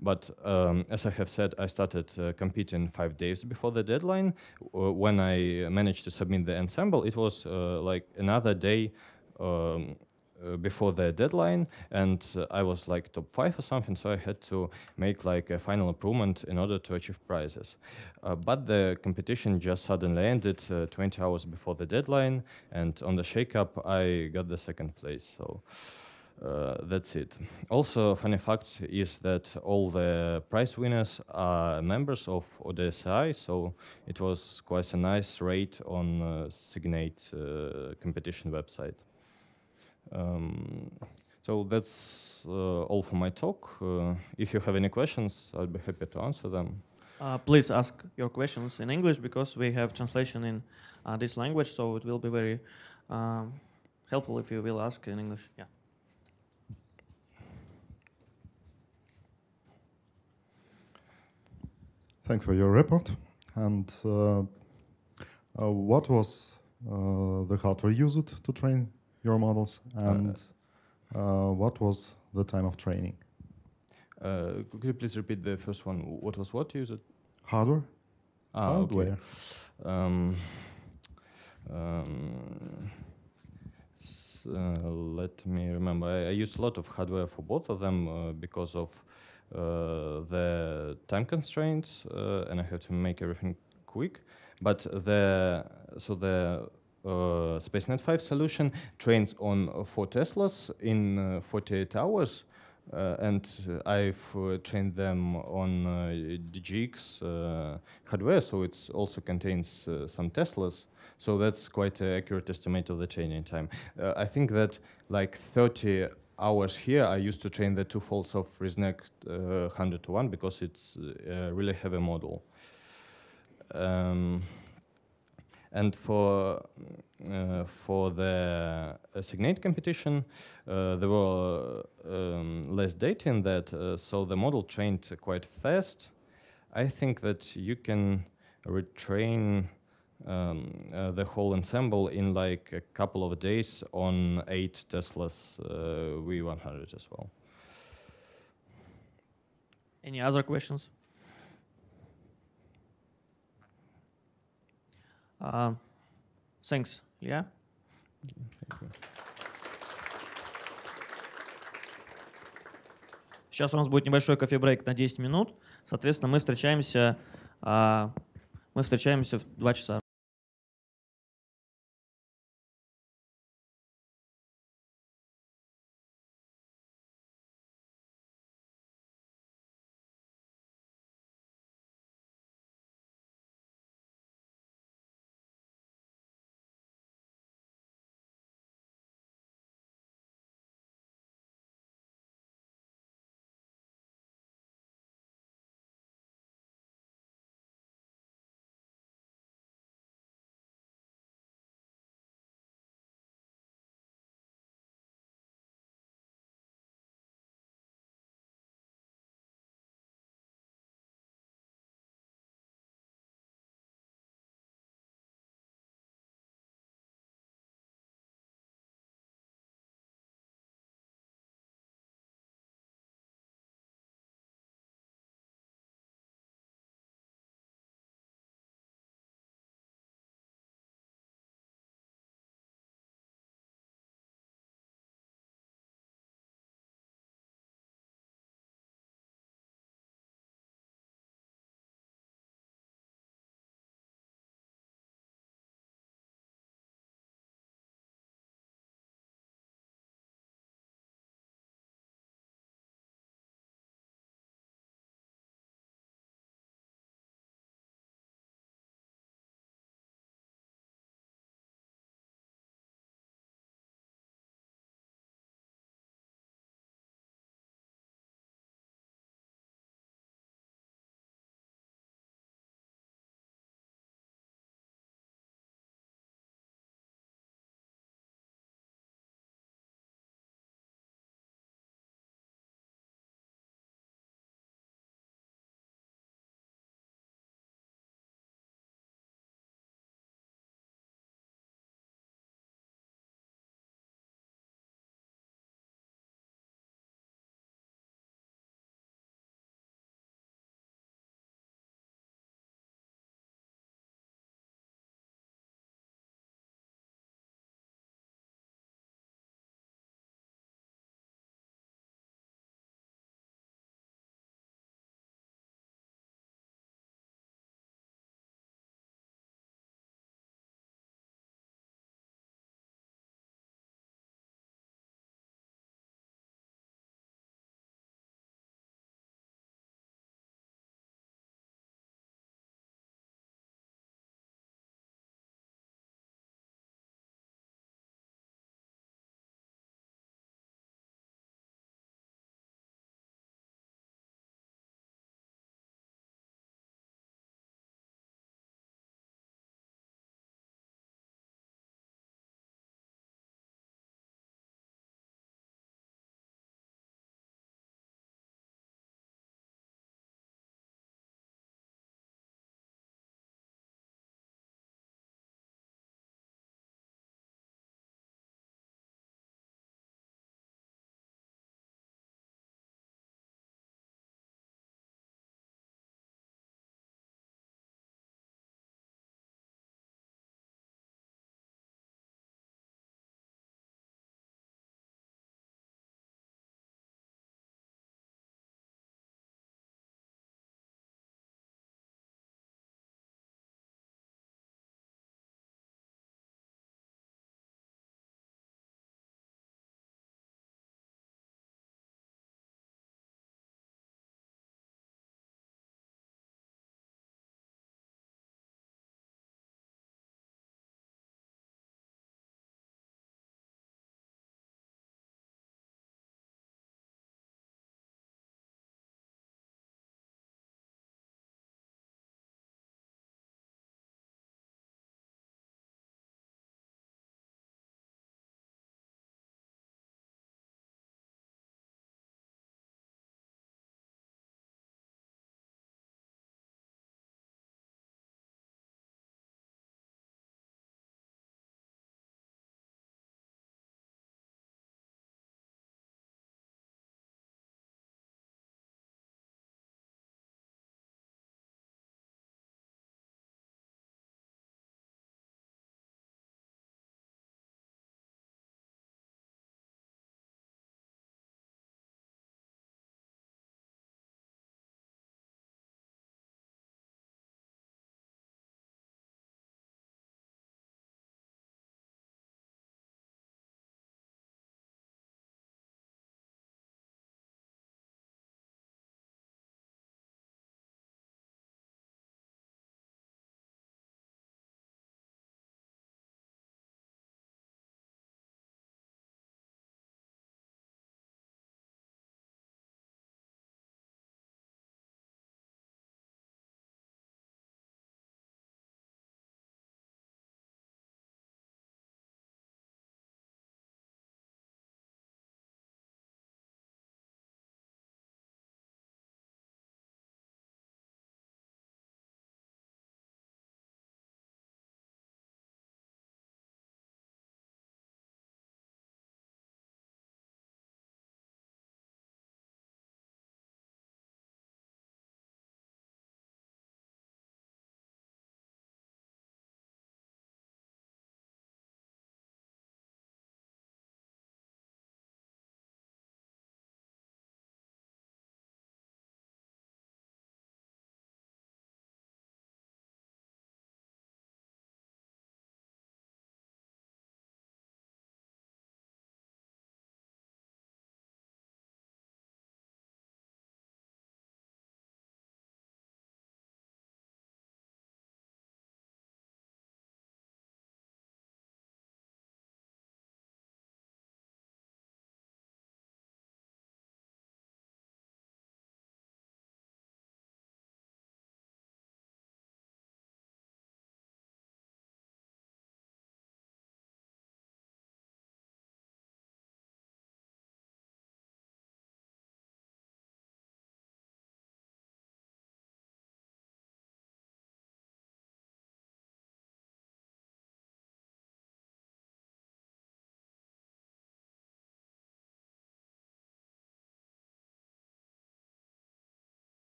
But um, as I have said, I started uh, competing five days before the deadline. Uh, when I managed to submit the ensemble, it was uh, like another day um, uh, before the deadline, and uh, I was like top five or something. So I had to make like a final improvement in order to achieve prizes. Uh, but the competition just suddenly ended uh, 20 hours before the deadline, and on the shake-up, I got the second place. So. Uh, that's it. Also, funny fact is that all the prize winners are members of ODSI, so it was quite a nice rate on uh, Signate uh, competition website. Um, so that's uh, all for my talk. Uh, if you have any questions, I'd be happy to answer them. Uh, please ask your questions in English because we have translation in uh, this language, so it will be very um, helpful if you will ask in English. Yeah. Thanks for your report. And uh, uh, what was uh, the hardware used to train your models, and uh, what was the time of training? Uh, could you please repeat the first one? What was what you used? Hardware. Ah, okay. Hardware. Um, um, uh, let me remember. I, I used a lot of hardware for both of them uh, because of the time constraints, uh, and I have to make everything quick. But the so the uh, SpaceNet 5 solution trains on uh, four Teslas in uh, 48 hours. Uh, and uh, I've uh, trained them on uh, DGX uh, hardware, so it also contains uh, some Teslas. So that's quite an accurate estimate of the training time. Uh, I think that like 30 hours here, I used to train the two folds of ResNet uh, 100 to 1 because it's uh, a really heavy model. Um, and for uh, for the Signate competition, uh, there were um, less data in that, uh, so the model trained quite fast. I think that you can retrain um, uh, the whole ensemble in like a couple of days on eight Teslas uh, V100 as well. Any other questions? Uh, thanks, Илья. Сейчас у нас будет небольшой кофе-брейк на 10 минут. Соответственно, мы встречаемся, а, мы встречаемся в 2 часа.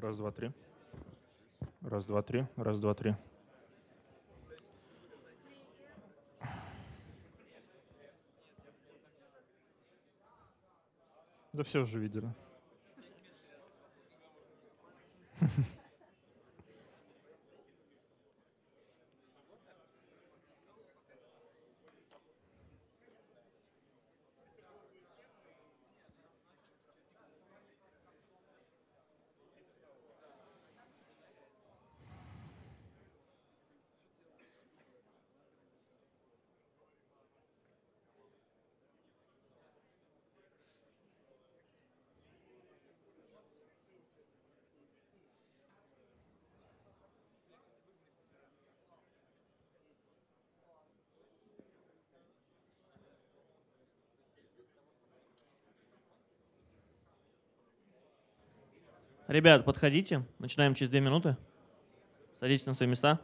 Раз, два, три. Раз, два, три. Раз, два, три. Да все уже видели. Ребят, подходите. Начинаем через две минуты. Садитесь на свои места.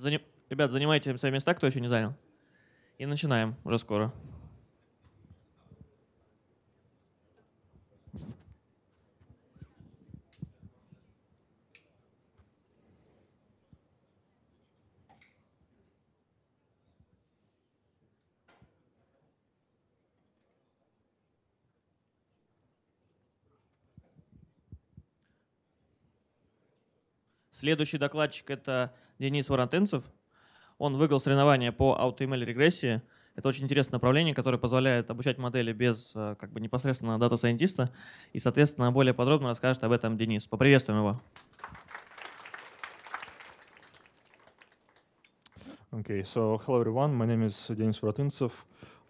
Зани- Ребят, занимайте свои места, кто еще не занял. И начинаем уже скоро. Следующий докладчик — это Денис Воронтенцев. Он выиграл соревнования по AutoML регрессии. Это очень интересное направление, которое позволяет обучать модели без э, как бы, непосредственно дата-сайентиста. И, соответственно, более подробно расскажет об этом Денис. Поприветствуем его. Okay, so hello everyone. My name is Denis Vorotintsev.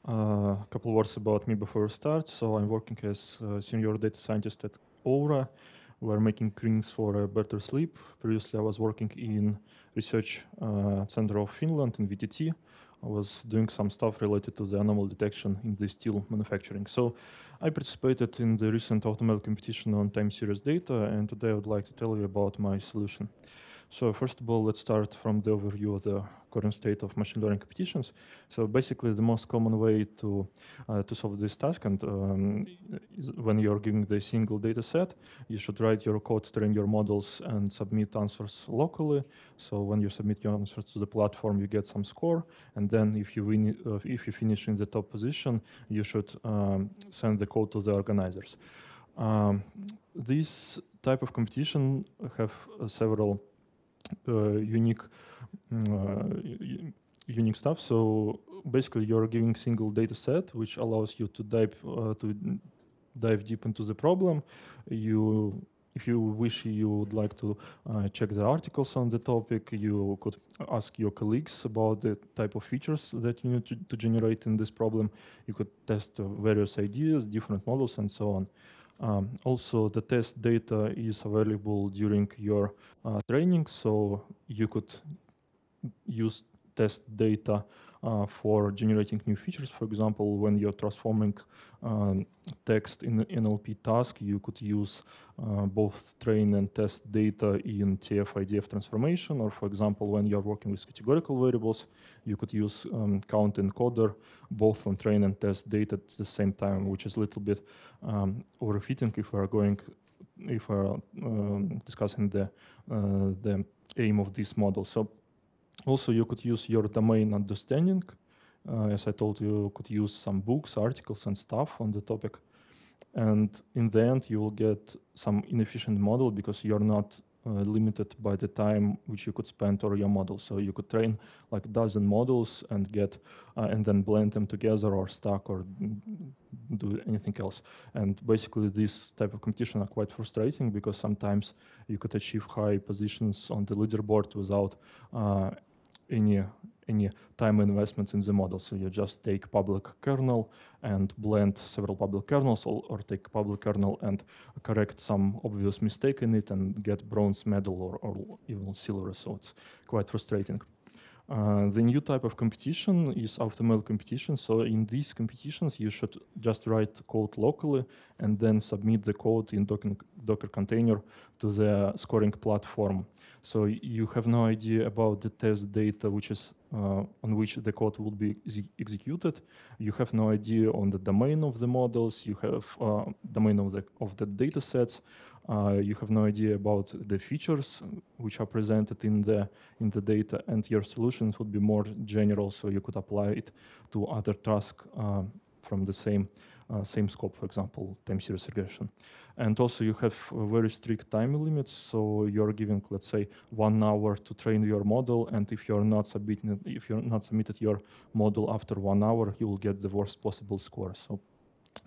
Uh, a couple words about me before we start. So I'm working as a senior data scientist at Aura. We're making rings for a better sleep. Previously, I was working in research uh, center of Finland in VTT. I was doing some stuff related to the anomaly detection in the steel manufacturing. So I participated in the recent AutoML competition on time series data, and today I would like to tell you about my solution. So first of all, let's start from the overview of the current state of machine learning competitions. So basically, the most common way to uh, to solve this task, and um, when you're giving the single data set, you should write your code, train your models, and submit answers locally. So when you submit your answers to the platform, you get some score, and then if you win, uh, if you finish in the top position, you should um, send the code to the organizers. Um, this type of competition have uh, several unique uh, unique stuff. So basically, you're giving single data set, which allows you to dive uh, to dive deep into the problem. You if you wish you would like to uh, check the articles on the topic, you could ask your colleagues about the type of features that you need to, to generate in this problem. You could test uh, various ideas, different models, and so on. Um, also, the test data is available during your uh, training, so you could use test data uh, for generating new features. For example, when you're transforming um, text in NLP task, you could use uh, both train and test data in TF-IDF transformation, or for example, when you're working with categorical variables, you could use um, count encoder both on train and test data at the same time, which is a little bit um, overfitting if we're going, if we're um, discussing the uh, the aim of this model. So also, you could use your domain understanding. Uh, as I told you, you could use some books, articles, and stuff on the topic. and in the end, you will get some inefficient model because you're not uh, limited by the time which you could spend on your model. So you could train like dozen models and get uh, and then blend them together or stack or do anything else. And basically, this type of competition are quite frustrating because sometimes you could achieve high positions on the leaderboard without uh, any any time investments in the model. So you just take public kernel and blend several public kernels, or, or take public kernel and correct some obvious mistake in it and get bronze medal or, or even silver. So it's quite frustrating. Uh, the new type of competition is AutoML competition. So in these competitions, you should just write code locally and then submit the code in Docker, Docker container to the scoring platform. So you have no idea about the test data, which is uh, on which the code will be ex executed. You have no idea on the domain of the models. You have uh, domain of the of the data sets. Uh, you have no idea about the features which are presented in the in the data, and your solutions would be more general, so you could apply it to other tasks uh, from the same uh, same scope, for example, time series regression. And also you have very strict time limits, so you're giving, let's say, one hour to train your model, and if you're not submitting, if you're not submitted your model after one hour, you will get the worst possible score. So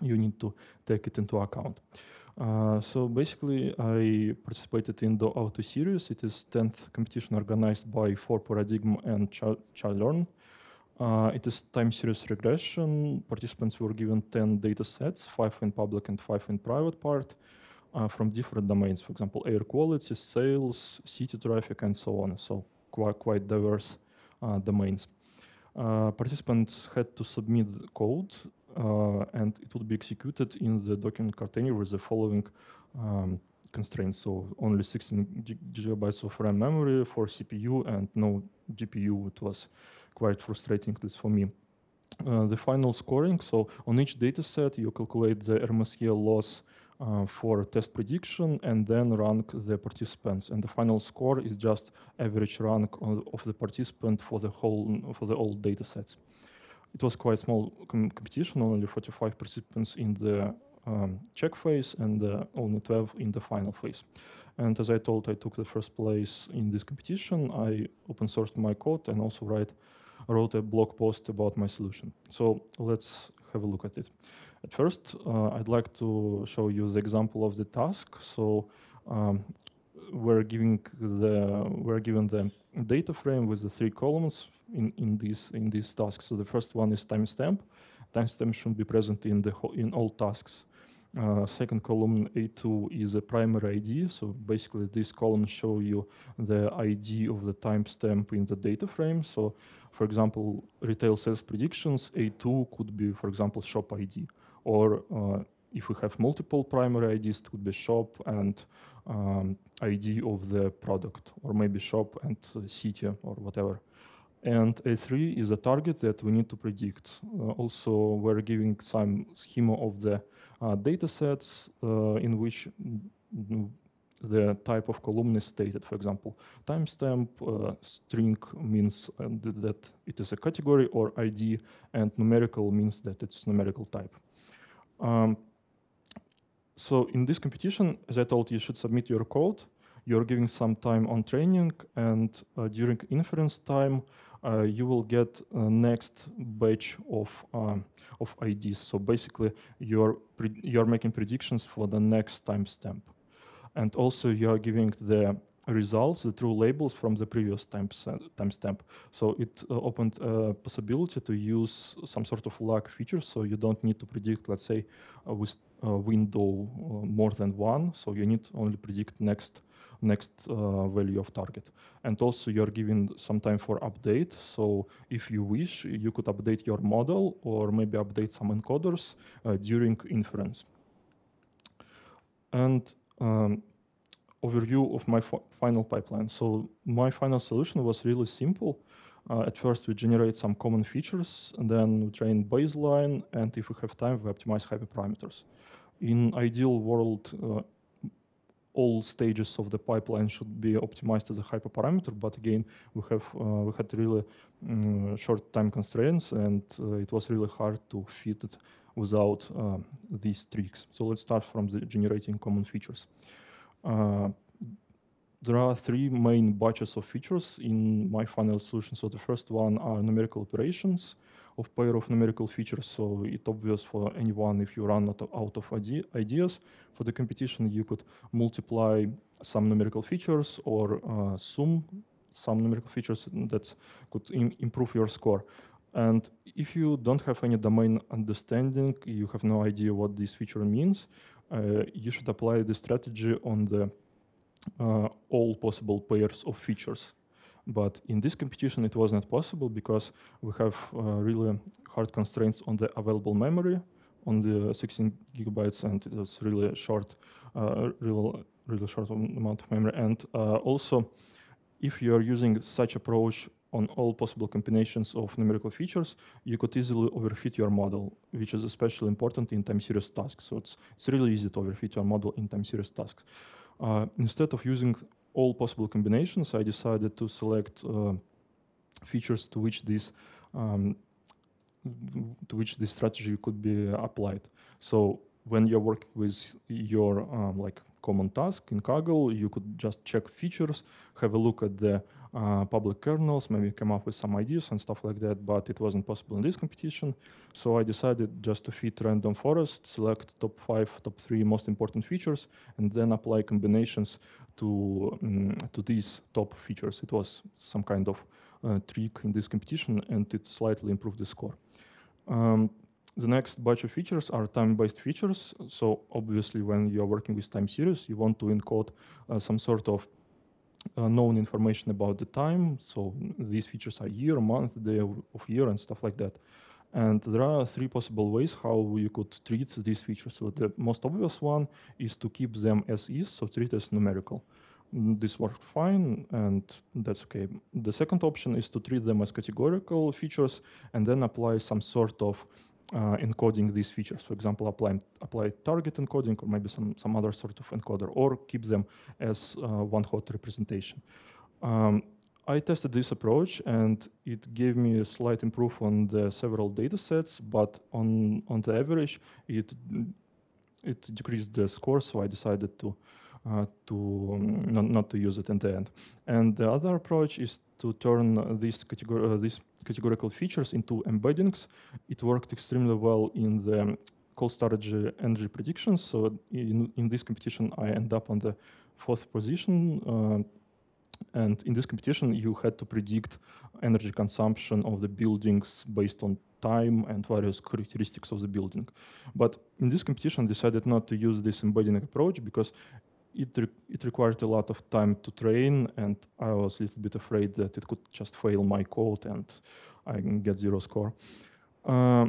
you need to take it into account. So basically, I participated in the Auto series. It is 10th competition organized by 4Paradigm and ChaLearn. Uh, it is time series regression. Participants were given 10 data sets, five in public and five in private part, uh, from different domains, for example, air quality, sales, city traffic, and so on. So quite, quite diverse uh, domains. Uh, participants had to submit code, uh, and it would be executed in the Docker container with the following um, constraints. So only 16 gigabytes of RAM memory for CPU and no GPU. It was quite frustrating this for me. Uh, the final scoring, so on each data set, you calculate the RMSE loss uh, for test prediction and then rank the participants. And the final score is just average rank of the participant for the whole for the all data sets. It was quite small com competition, only 45 participants in the um, check phase and uh, only 12 in the final phase. And as I told, I took the first place in this competition. I open sourced my code and also write wrote a blog post about my solution. So let's have a look at it. At first, uh, I'd like to show you the example of the task. So um, we're giving the we're given the data frame with the three columns in in this in this task. So the first one is timestamp. Timestamp should be present in the in all tasks. Uh, second column A2 is a primary ID. So basically, this column show you the ID of the timestamp in the data frame. So for example, retail sales predictions, A2 could be, for example, shop ID. Or uh, if we have multiple primary IDs, it could be shop and um, ID of the product, or maybe shop and uh, city or whatever. And A3 is a target that we need to predict. Uh, also, we're giving some schema of the uh, data sets uh, in which the type of column is stated. For example, timestamp uh, string means uh, that it is a category or ID, and numerical means that it's numerical type. Um, so in this competition, as I told you, should submit your code. You're giving some time on training, and uh, during inference time, uh, you will get next batch of um, of IDs. So basically, you're you're making predictions for the next timestamp and also you are giving the results, the true labels from the previous timestamp. So it uh, opened a possibility to use some sort of lag feature, so you don't need to predict, let's say, uh, with a window uh, more than one, so you need only predict next next uh, value of target. And also you're given some time for update, so if you wish, you could update your model or maybe update some encoders uh, during inference. And um, overview of my final pipeline. So my final solution was really simple. Uh, at first, we generate some common features, and then we train baseline, and if we have time, we optimize hyperparameters. In ideal world, uh, all stages of the pipeline should be optimized as a hyperparameter, but again, we have uh, we had really um, short time constraints, and uh, it was really hard to fit it without uh, these tricks. So let's start from the generating common features. Uh, there are three main batches of features in my final solution. So the first one are numerical operations of pair of numerical features. So it's obvious for anyone if you run out of, ide ideas for the competition, you could multiply some numerical features or uh, sum some numerical features that could Im improve your score. And if you don't have any domain understanding, you have no idea what this feature means, you should apply the strategy on the uh, all possible pairs of features. But in this competition, it was not possible because we have uh, really hard constraints on the available memory on the 16 gigabytes, and it was really short, uh, real, really short amount of memory. And also, if you are using such approach on all possible combinations of numerical features, you could easily overfit your model, which is especially important in time series tasks. So it's, it's really easy to overfit your model in time series tasks. Uh, instead of using all possible combinations, I decided to select uh, features to which this um, to which this strategy could be applied. So when you're working with your um, like common task in Kaggle, you could just check features, have a look at the uh, public kernels, maybe come up with some ideas and stuff like that, but it wasn't possible in this competition. So I decided just to fit random forest, select top five, top three most important features, and then apply combinations to, um, to these top features. It was some kind of uh, trick in this competition, and it slightly improved the score. Um, the next batch of features are time-based features. So obviously, when you're working with time series, you want to encode uh, some sort of uh, known information about the time. So these features are year, month, day of year, and stuff like that. And there are three possible ways how you could treat these features. So the most obvious one is to keep them as is, so treat as numerical. Mm, this works fine, and that's okay. The second option is to treat them as categorical features and then apply some sort of encoding these features. For example, apply, apply target encoding or maybe some, some other sort of encoder, or keep them as uh, one hot representation. Um, I tested this approach and it gave me a slight improve on the several data sets, but on, on the average, it, it decreased the score, so I decided to uh, to um, not, not to use it in the end. And the other approach is to turn these, categor uh, these categorical features into embeddings. It worked extremely well in the cold storage energy predictions. So in, in this competition, I end up on the fourth position. Uh, and in this competition, you had to predict energy consumption of the buildings based on time and various characteristics of the building. But in this competition, decided not to use this embedding approach because it, re it required a lot of time to train, and I was a little bit afraid that it could just fail my code and I can get zero score. Uh,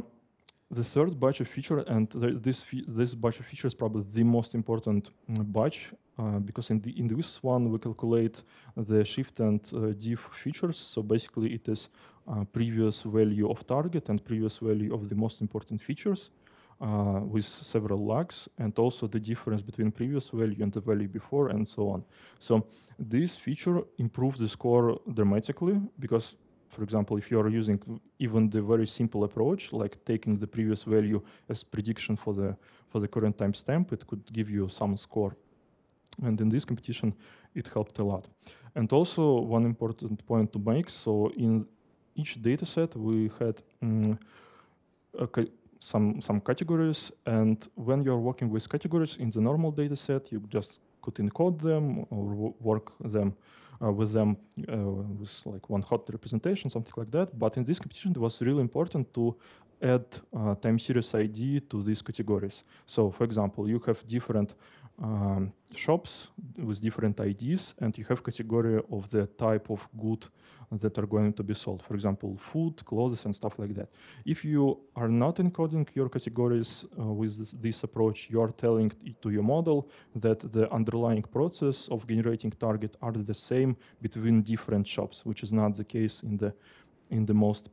the third batch of feature, and this this batch of feature is probably the most important mm, batch uh, because in the in this one we calculate the shift and uh, diff features. So basically, it is uh, previous value of target and previous value of the most important features uh, with several lags and also the difference between previous value and the value before and so on. So this feature improves the score dramatically because for example, if you are using even the very simple approach, like taking the previous value as prediction for the for the current timestamp, it could give you some score. And in this competition, it helped a lot. And also one important point to make, so in each dataset, we had um, a some some categories, and when you're working with categories in the normal data set, you just could encode them or work them uh, with them uh, with like one hot representation, something like that. But in this competition, it was really important to add uh, time series ID to these categories. So, for example, you have different um, shops with different IDs, and you have category of the type of good that are going to be sold. For example, food, clothes, and stuff like that. If you are not encoding your categories uh, with this, this, approach, you are telling to your model that the underlying process of generating target are the same between different shops, which is not the case in the in the most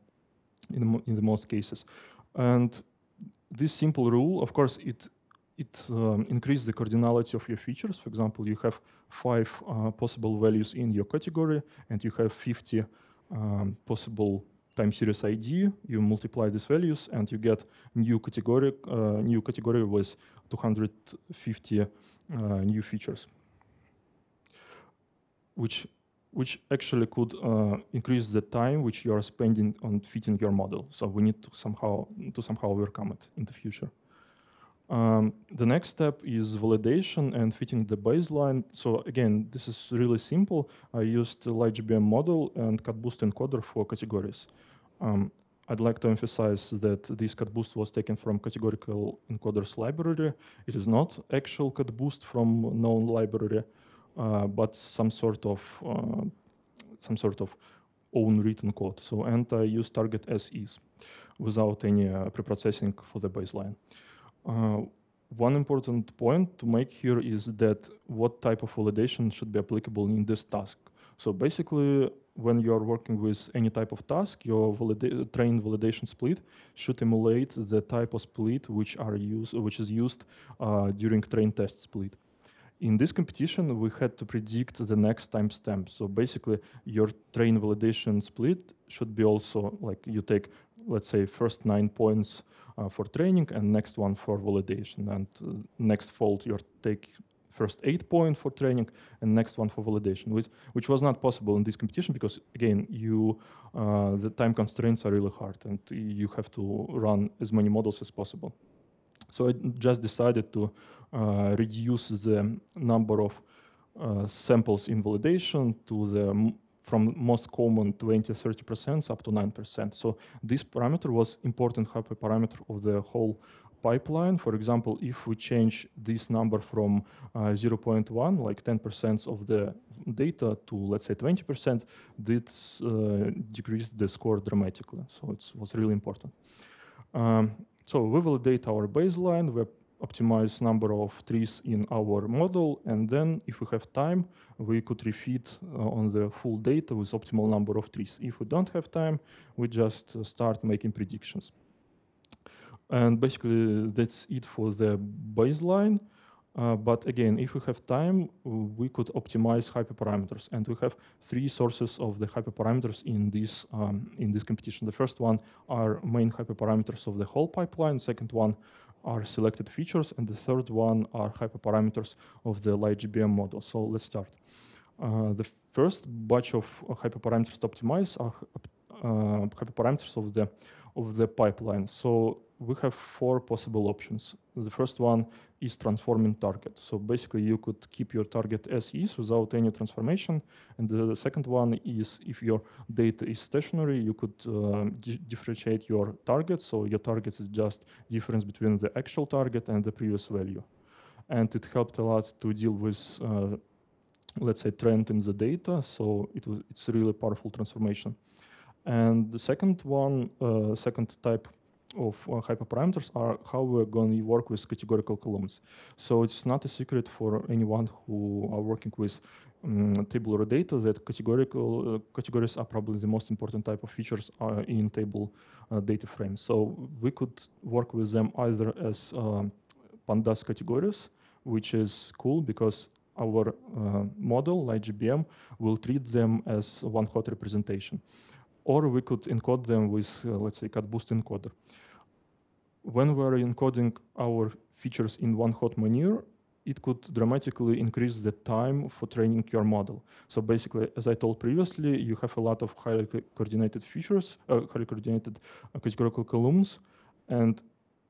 in the, in the most cases. And this simple rule, of course, it it um, increases the cardinality of your features. For example, you have five uh, possible values in your category, and you have 50 um, possible time series ID. You multiply these values, and you get new category uh, new category with 250 uh, new features, which which actually could uh, increase the time which you are spending on fitting your model. So we need to somehow to somehow overcome it in the future. Um, the next step is validation and fitting the baseline. So again, this is really simple. I used the LightGBM model and CatBoost encoder for categories. Um, I'd like to emphasize that this CatBoost was taken from categorical encoders library. It is not actual CatBoost from known library, uh, but some sort of uh, some sort of own written code. So and I use target as is without any uh, preprocessing for the baseline. Uh, one important point to make here is that what type of validation should be applicable in this task. So basically, when you are working with any type of task, your valida train validation split should emulate the type of split which are used, which is used uh, during train test split. In this competition, we had to predict the next timestamp. So basically, your train validation split should be also like you take, let's say, first nine points for training and next one for validation. And uh, next fold, you take first eight point for training and next one for validation, which, which was not possible in this competition because again, you uh, the time constraints are really hard and you have to run as many models as possible. So I just decided to uh, reduce the number of uh, samples in validation to the from most common 20 30% up to 9%. So this parameter was important hyperparameter of the whole pipeline. For example, if we change this number from uh, 0.1, like 10% of the data to let's say 20%, this uh, decreased the score dramatically. So it was really important. Um, so we validate our baseline, we optimize number of trees in our model, and then if we have time, we could refit uh, on the full data with optimal number of trees. If we don't have time, we just uh, start making predictions. And basically, that's it for the baseline. Uh, but again, if we have time, we could optimize hyperparameters, and we have three sources of the hyperparameters in this um, in this competition. The first one are main hyperparameters of the whole pipeline. Second one are selected features, and the third one are hyperparameters of the LightGBM model. So let's start. Uh, the first batch of uh, hyperparameters to optimize are uh, hyperparameters of the of the pipeline. So we have four possible options. The first one is transforming target. So basically you could keep your target as is without any transformation. And the second one is if your data is stationary, you could uh, differentiate your target. So your target is just difference between the actual target and the previous value. And it helped a lot to deal with, uh, let's say, trend in the data. So it was, it's really powerful transformation. And the second one, uh, second type of uh, hyperparameters are how we're going to work with categorical columns. So it's not a secret for anyone who are working with um, tabular data that categorical uh, categories are probably the most important type of features uh, in table uh, data frames. So we could work with them either as um, pandas categories, which is cool because our uh, model, GBM, will treat them as one hot representation or we could encode them with, uh, let's say, CatBoost encoder. When we're encoding our features in one hot manner, it could dramatically increase the time for training your model. So basically, as I told previously, you have a lot of highly coordinated features, uh, highly coordinated uh, categorical columns, and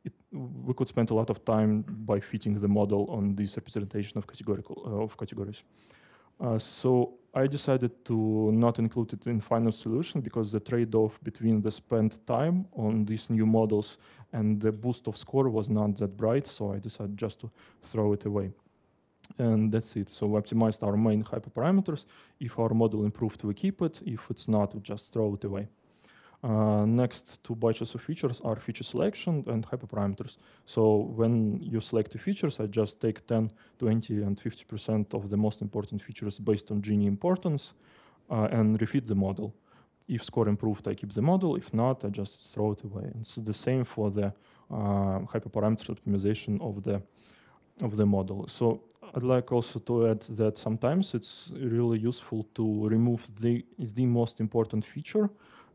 it, we could spend a lot of time by fitting the model on this representation of categorical uh, of categories. Uh, so I decided to not include it in final solution because the trade-off between the spent time on these new models and the boost of score was not that bright, so I decided just to throw it away. And that's it. So we optimized our main hyperparameters. If our model improved, we keep it. If it's not, we just throw it away. Uh, next two batches of features are feature selection and hyperparameters. So when you select the features, I just take 10, 20, and 50% of the most important features based on Gini importance uh, and refit the model. If score improved, I keep the model. If not, I just throw it away. And it's the same for the uh, hyperparameter optimization of the of the model. So I'd like also to add that sometimes it's really useful to remove the the most important feature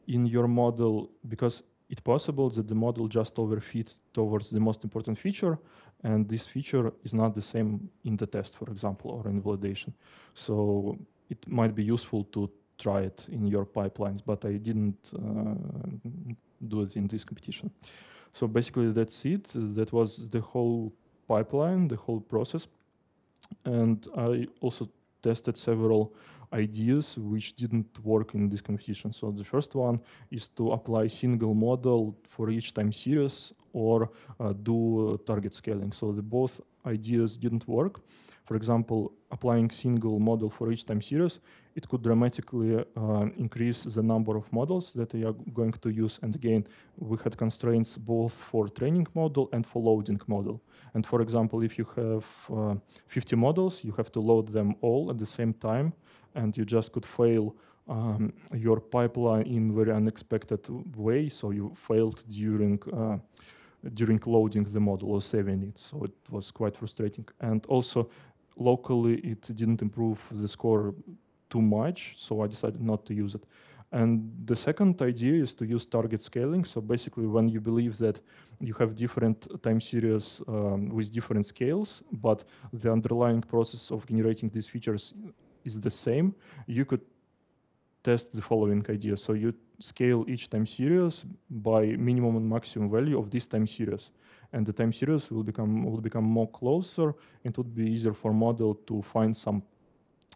in your model because it's possible that the model just overfits towards the most important feature, and this feature is not the same in the test, for example, or in validation. So it might be useful to try it in your pipelines, but I didn't uh, do it in this competition. So basically, that's it. That was the whole pipeline, the whole process. And I also tested several ideas which didn't work in this competition. So the first one is to apply single model for each time series or uh, do target scaling. So the both ideas didn't work. For example, applying single model for each time series, it could dramatically uh, increase the number of models that we are going to use. And again, we had constraints both for training model and for loading model. And for example, if you have uh, 50 models, you have to load them all at the same time, and you just could fail um, your pipeline in very unexpected way. So you failed during uh, during loading the model or saving it. So it was quite frustrating. And also locally, it didn't improve the score too much. So I decided not to use it. And the second idea is to use target scaling. So basically, when you believe that you have different time series um, with different scales, but the underlying process of generating these features is the same, you could test the following idea. So you scale each time series by minimum and maximum value of this time series. And the time series will become will become more closer. And it would be easier for model to find some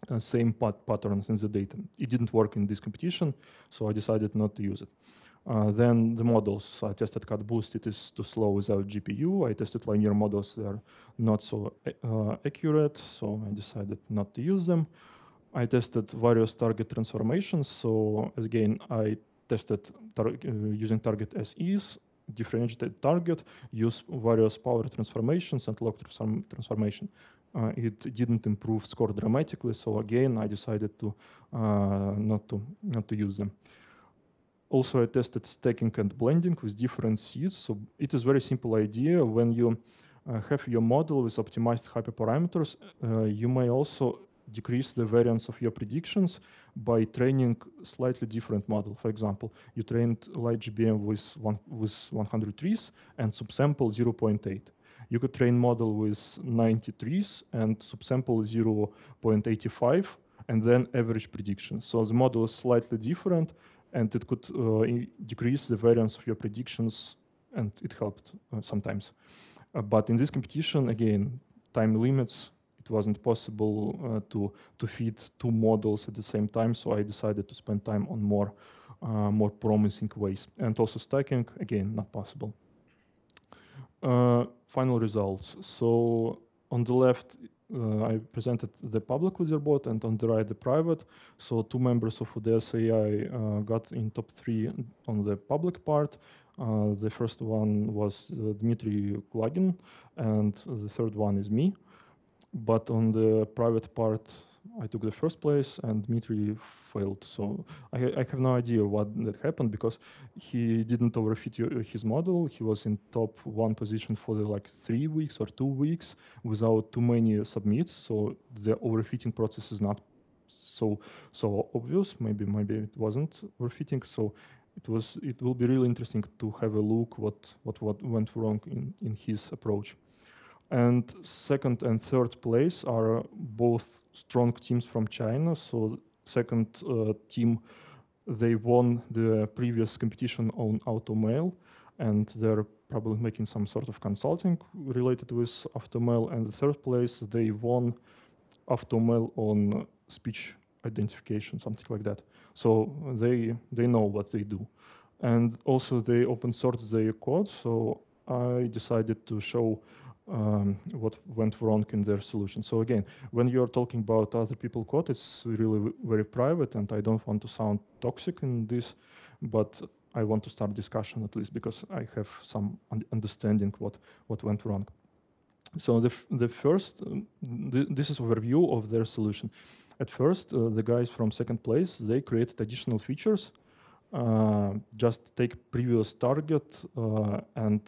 uh, same pat patterns in the data. It didn't work in this competition, so I decided not to use it. Uh, then the models, I tested CatBoost, it is too slow without GPU. I tested linear models, they are not so uh, accurate, so I decided not to use them. I tested various target transformations. So again, I tested tar uh, using target as is, differentiated target, use various power transformations and log transform transformation. Uh, it didn't improve score dramatically, so again, I decided to uh, not to not to use them. Also, I tested stacking and blending with different seeds. So it is very simple idea. When you uh, have your model with optimized hyperparameters, uh, you may also decrease the variance of your predictions by training slightly different model. For example, you trained LightGBM with, one, with 100 trees and subsample 0.8. You could train model with 90 trees and subsample 0.85 and then average prediction. So the model is slightly different and it could uh, decrease the variance of your predictions and it helped uh, sometimes. Uh, but in this competition, again, time limits it wasn't possible uh, to to feed two models at the same time. So I decided to spend time on more uh, more promising ways. And also stacking again not possible. Uh, final results. So on the left. Uh, I presented the public leaderboard and on the right the private. So two members of ODS AI uh, got in top three on the public part. Uh, the first one was Dmitry Kulagin and the third one is me but on the private part, I took the first place and Dmitry failed. So I, I, have no idea what that happened because he didn't overfit his model. He was in top one position for the like three weeks or two weeks without too many submits. So the overfitting process is not so so obvious. Maybe maybe it wasn't overfitting. So it was it will be really interesting to have a look what what what went wrong in in his approach. And second and third place are both strong teams from China. So second uh, team, they won the previous competition on AutoML, and they're probably making some sort of consulting related with AutoML. And the third place, they won AutoML on speech identification, something like that. So they they know what they do, and also they open source their code. So I decided to show um, what went wrong in their solution. So again, when you're talking about other people code, it's really very private, and I don't want to sound toxic in this, but I want to start discussion at least because I have some un understanding what what went wrong. So the the first, um, th this is overview of their solution. At first, uh, the guys from second place they created additional features. Uh, just take previous target uh, and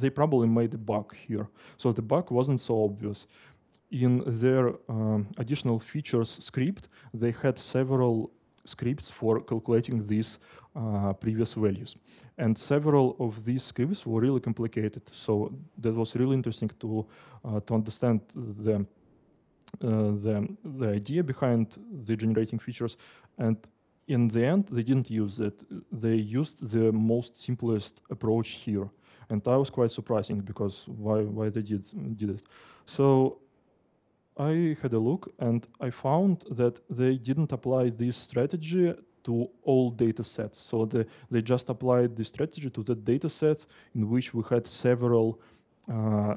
they probably made a bug here. So the bug wasn't so obvious. In their um, additional features script, they had several scripts for calculating these uh, previous values. And several of these scripts were really complicated. So that was really interesting to, uh, to understand the, uh, the, the idea behind the generating features. And in the end, they didn't use it. They used the most simplest approach here. And I was quite surprising because why, why they did, did it. So I had a look and I found that they didn't apply this strategy to all data sets. So the, they just applied the strategy to the data sets in which we had several uh,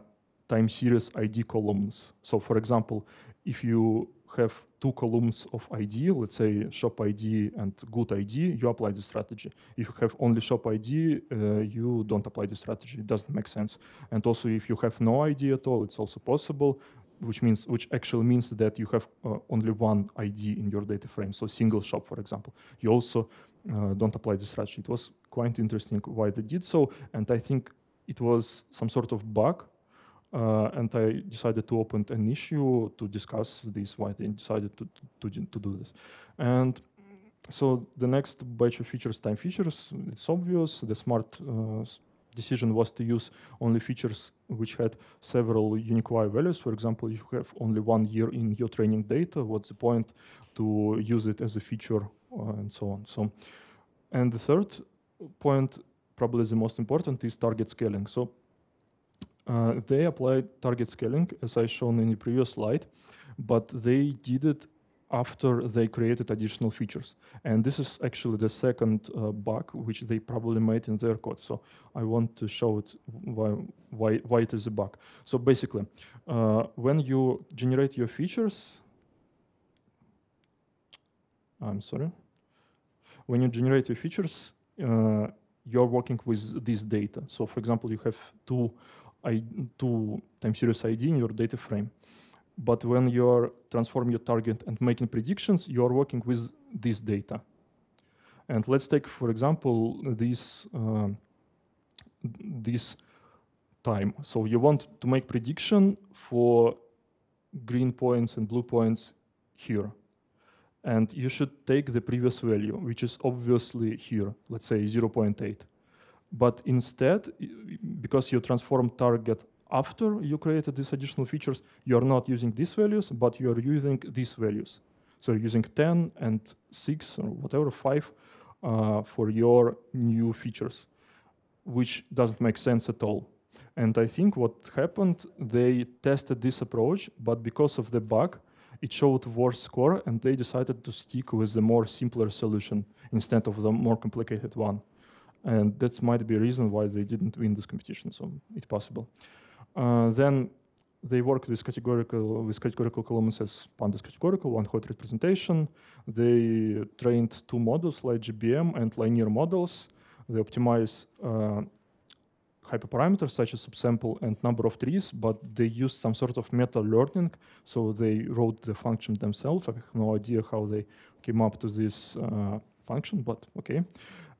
time series ID columns. So for example, if you have two columns of ID, let's say shop ID and good ID, you apply the strategy. If you have only shop ID, uh, you don't apply the strategy. It doesn't make sense. And also, if you have no ID at all, it's also possible which means which actually means that you have uh, only one ID in your data frame, so single shop, for example. You also uh, don't apply the strategy. It was quite interesting why they did so, and I think it was some sort of bug, uh, and I decided to open an issue to discuss this, why they decided to, to, to do this. And so the next batch of features, time features, it's obvious, the smart uh, decision was to use only features which had several unique Y values. For example, if you have only one year in your training data, what's the point to use it as a feature uh, and so on. So, and the third point, probably the most important, is target scaling. So uh, they applied target scaling, as I shown in the previous slide, but they did it after they created additional features. And this is actually the second uh, bug which they probably made in their code. So I want to show it why, why, why it is a bug. So basically, uh, when you generate your features, I'm sorry, when you generate your features, uh, you're working with this data. So for example, you have two, I, two time series ID in your data frame. But when you're transforming your target and making predictions, you're working with this data. And let's take, for example, this, uh, this time. So you want to make prediction for green points and blue points here. And you should take the previous value, which is obviously here, let's say 0.8. But instead, because you transform target after you created these additional features, you're not using these values, but you're using these values. So using 10 and 6 or whatever, 5 uh, for your new features, which doesn't make sense at all. And I think what happened, they tested this approach, but because of the bug, it showed worse score, and they decided to stick with the more simpler solution instead of the more complicated one. And that might be a reason why they didn't win this competition, so it's possible. Uh, then they worked with categorical with categorical columns as pandas categorical, one hot representation. They trained two models LightGBM and linear models. They optimize uh, hyperparameters such as subsample and number of trees, but they used some sort of meta learning. So they wrote the function themselves. I have no idea how they came up to this uh, function, but okay.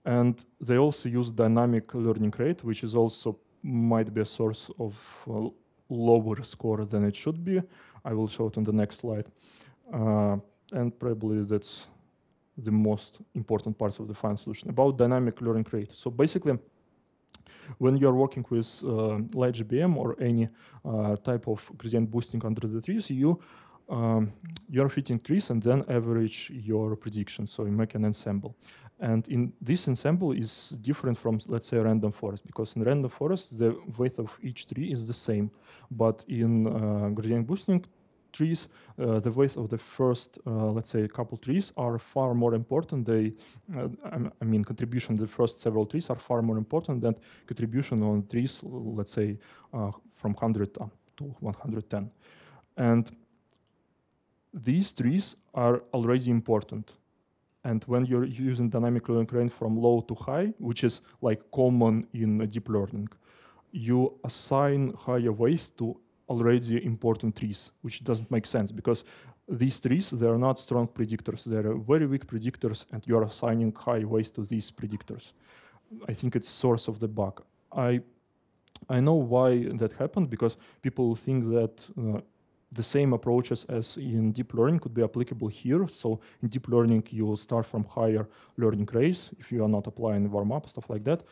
And they also use dynamic learning rate, which is also might be a source of uh, lower score than it should be. I will show it on the next slide. Uh, and probably that's the most important parts of the fine solution. About dynamic learning rate. So basically, when you're working with uh, LightGBM or any uh, type of gradient boosting under the trees, you um, you're fitting trees and then average your prediction. So you make an ensemble. And in this ensemble is different from, let's say, random forest, because in random forest, the weight of each tree is the same. But in uh, gradient boosting trees, uh, the weight of the first, uh, let's say, couple trees are far more important. They, uh, I mean, contribution the first several trees are far more important than contribution on trees, let's say, uh, from 100 to 110. And these trees are already important. And when you're using dynamic learning rate from low to high, which is like common in deep learning, you assign higher weights to already important trees, which doesn't make sense because these trees, they are not strong predictors. They're very weak predictors, and you're assigning high weights to these predictors. I think it's source of the bug. I I know why that happened because people think that uh, the same approaches as in deep learning could be applicable here. So in deep learning, you start from higher learning rates if you are not applying warm up, stuff like that.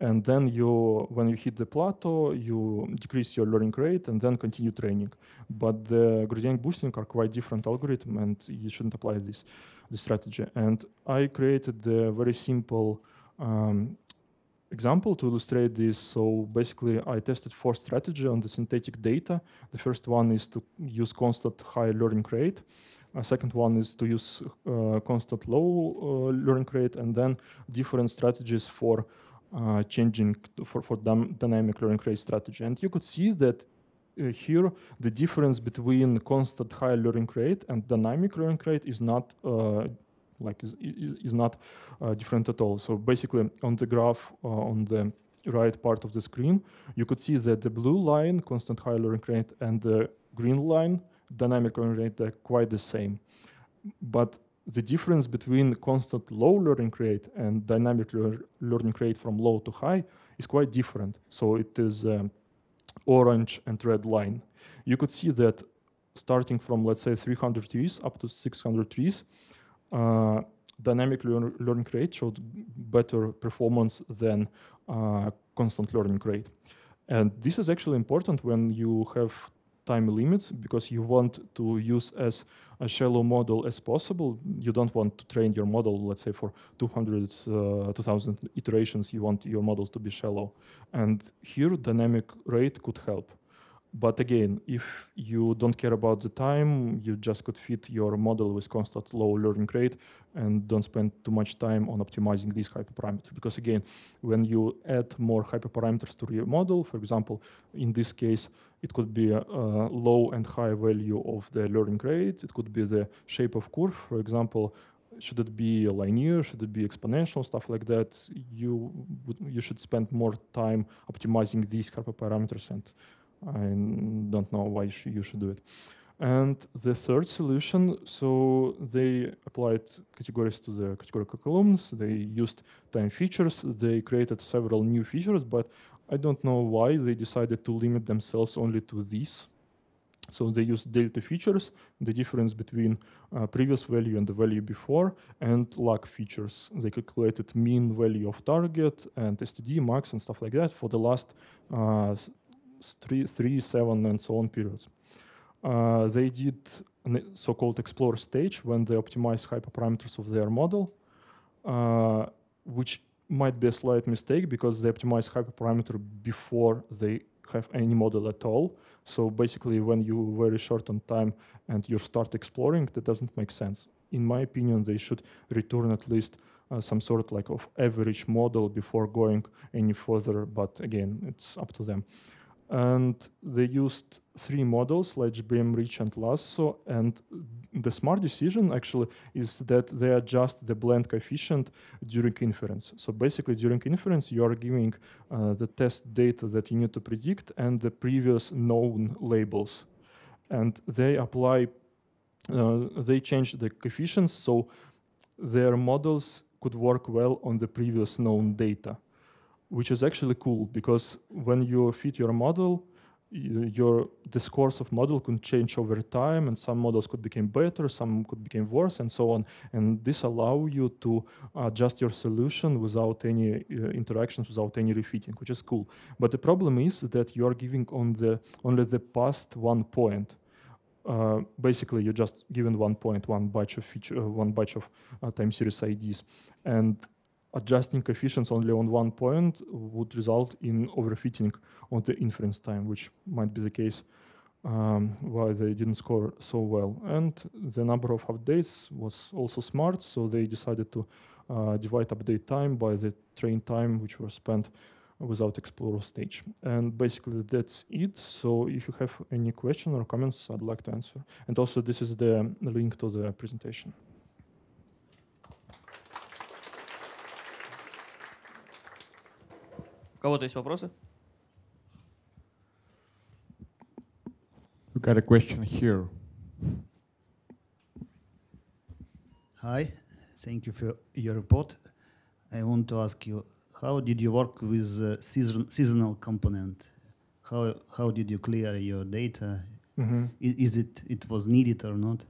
And then you, when you hit the plateau, you decrease your learning rate and then continue training. But the gradient boosting are quite different algorithm and you shouldn't apply this, this strategy. And I created a very simple um, example to illustrate this. So basically, I tested four strategy on the synthetic data. The first one is to use constant high learning rate. A second one is to use uh, constant low uh, learning rate, and then different strategies for uh, changing for for dynamic learning rate strategy. And you could see that uh, here the difference between constant high learning rate and dynamic learning rate is not uh, like is, is, not uh, different at all. So basically on the graph uh, on the right part of the screen, you could see that the blue line, constant high learning rate, and the green line, dynamic learning rate, they're quite the same. But the difference between constant low learning rate and dynamic lear learning rate from low to high is quite different. So it is um, orange and red line. You could see that starting from, let's say, 300 trees up to 600 trees, uh, dynamic lear learning rate showed better performance than uh, constant learning rate. And this is actually important when you have time limits because you want to use as a shallow model as possible. You don't want to train your model, let's say, for 200, uh, 2000 iterations. You want your model to be shallow. And here, dynamic rate could help. But again, if you don't care about the time, you just could fit your model with constant low learning rate and don't spend too much time on optimizing these hyperparameters. Because again, when you add more hyperparameters to your model, for example, in this case, it could be a, a low and high value of the learning rate. It could be the shape of curve. For example, should it be linear? Should it be exponential? Stuff like that. You you should spend more time optimizing these hyperparameters and I don't know why you should do it. And the third solution, so they applied categories to the categorical columns. They used time features. They created several new features, but I don't know why they decided to limit themselves only to these. So they used delta features, the difference between uh, previous value and the value before, and lag features. They calculated mean value of target and STD, max, and stuff like that for the last uh, three, three, seven, and so on periods. Uh, they did so-called explore stage when they optimized hyperparameters of their model, uh, which might be a slight mistake because they optimize hyperparameter before they have any model at all. So basically, when you very short on time and you start exploring, that doesn't make sense. In my opinion, they should return at least uh, some sort like of average model before going any further. But again, it's up to them and they used three models like GBM, Ridge, and Lasso. And the smart decision actually is that they adjust the blend coefficient during inference. So basically, during inference, you are giving uh, the test data that you need to predict and the previous known labels, and they apply. Uh, they change the coefficients so their models could work well on the previous known data which is actually cool because when you fit your model, your scores of model could change over time and some models could become better some could become worse and so on. And this allow you to adjust your solution without any uh, interactions without any refitting which is cool. But the problem is that you are giving on the only the past one point. Uh, basically you're just given one point one batch of feature uh, one batch of uh, time series ids and adjusting coefficients only on one point would result in overfitting on the inference time, which might be the case um, why they didn't score so well. And the number of updates was also smart, so they decided to uh, divide update time by the train time, which was spent without Explorer stage. And basically that's it. So if you have any question or comments, I'd like to answer. And also this is the link to the presentation. кого-то есть вопросы? We got a question here. Hi, thank you for your report. I want to ask you, how did you work with the season, seasonal component? How, how did you clear your data Mhm. I- Is it it was needed or not?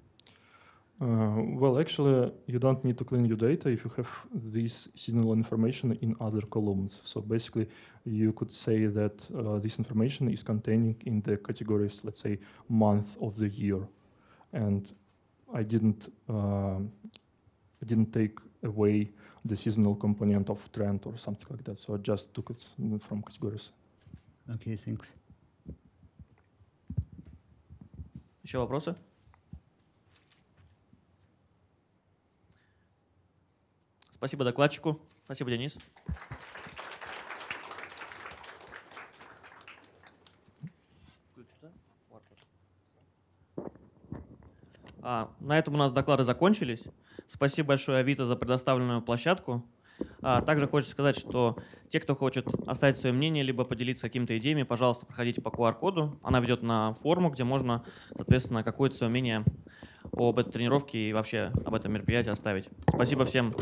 Uh, well, actually, you don't need to clean your data if you have this seasonal information in other columns. So basically, you could say that uh, this information is containing in the categories, let's say, month of the year, and I didn't um I didn't take away the seasonal component of trend or something like that. So I just took it mm, from categories. Okay, thanks. Еще вопросы? Спасибо докладчику. Спасибо, Денис. А, на этом у нас доклады закончились. Спасибо большое Авито за предоставленную площадку. А, также хочется сказать, что те, кто хочет оставить свое мнение, либо поделиться какими-то идеями, пожалуйста, проходите по QR-коду. Она ведет на форму, где можно, соответственно, какое-то свое мнение об этой тренировке и вообще об этом мероприятии оставить. Спасибо всем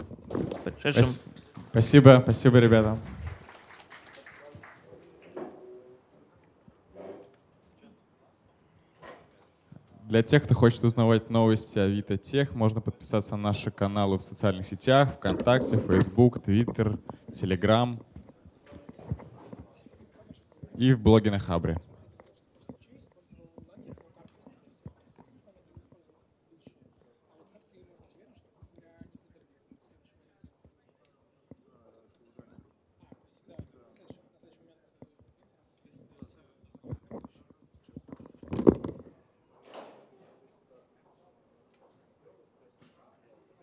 пришедшим. Спас- Спасибо, спасибо, ребята. Для тех, кто хочет узнавать новости о Авито Тех, можно подписаться на наши каналы в социальных сетях, ВКонтакте, Facebook, Twitter, Telegram и в блоге на Хабре.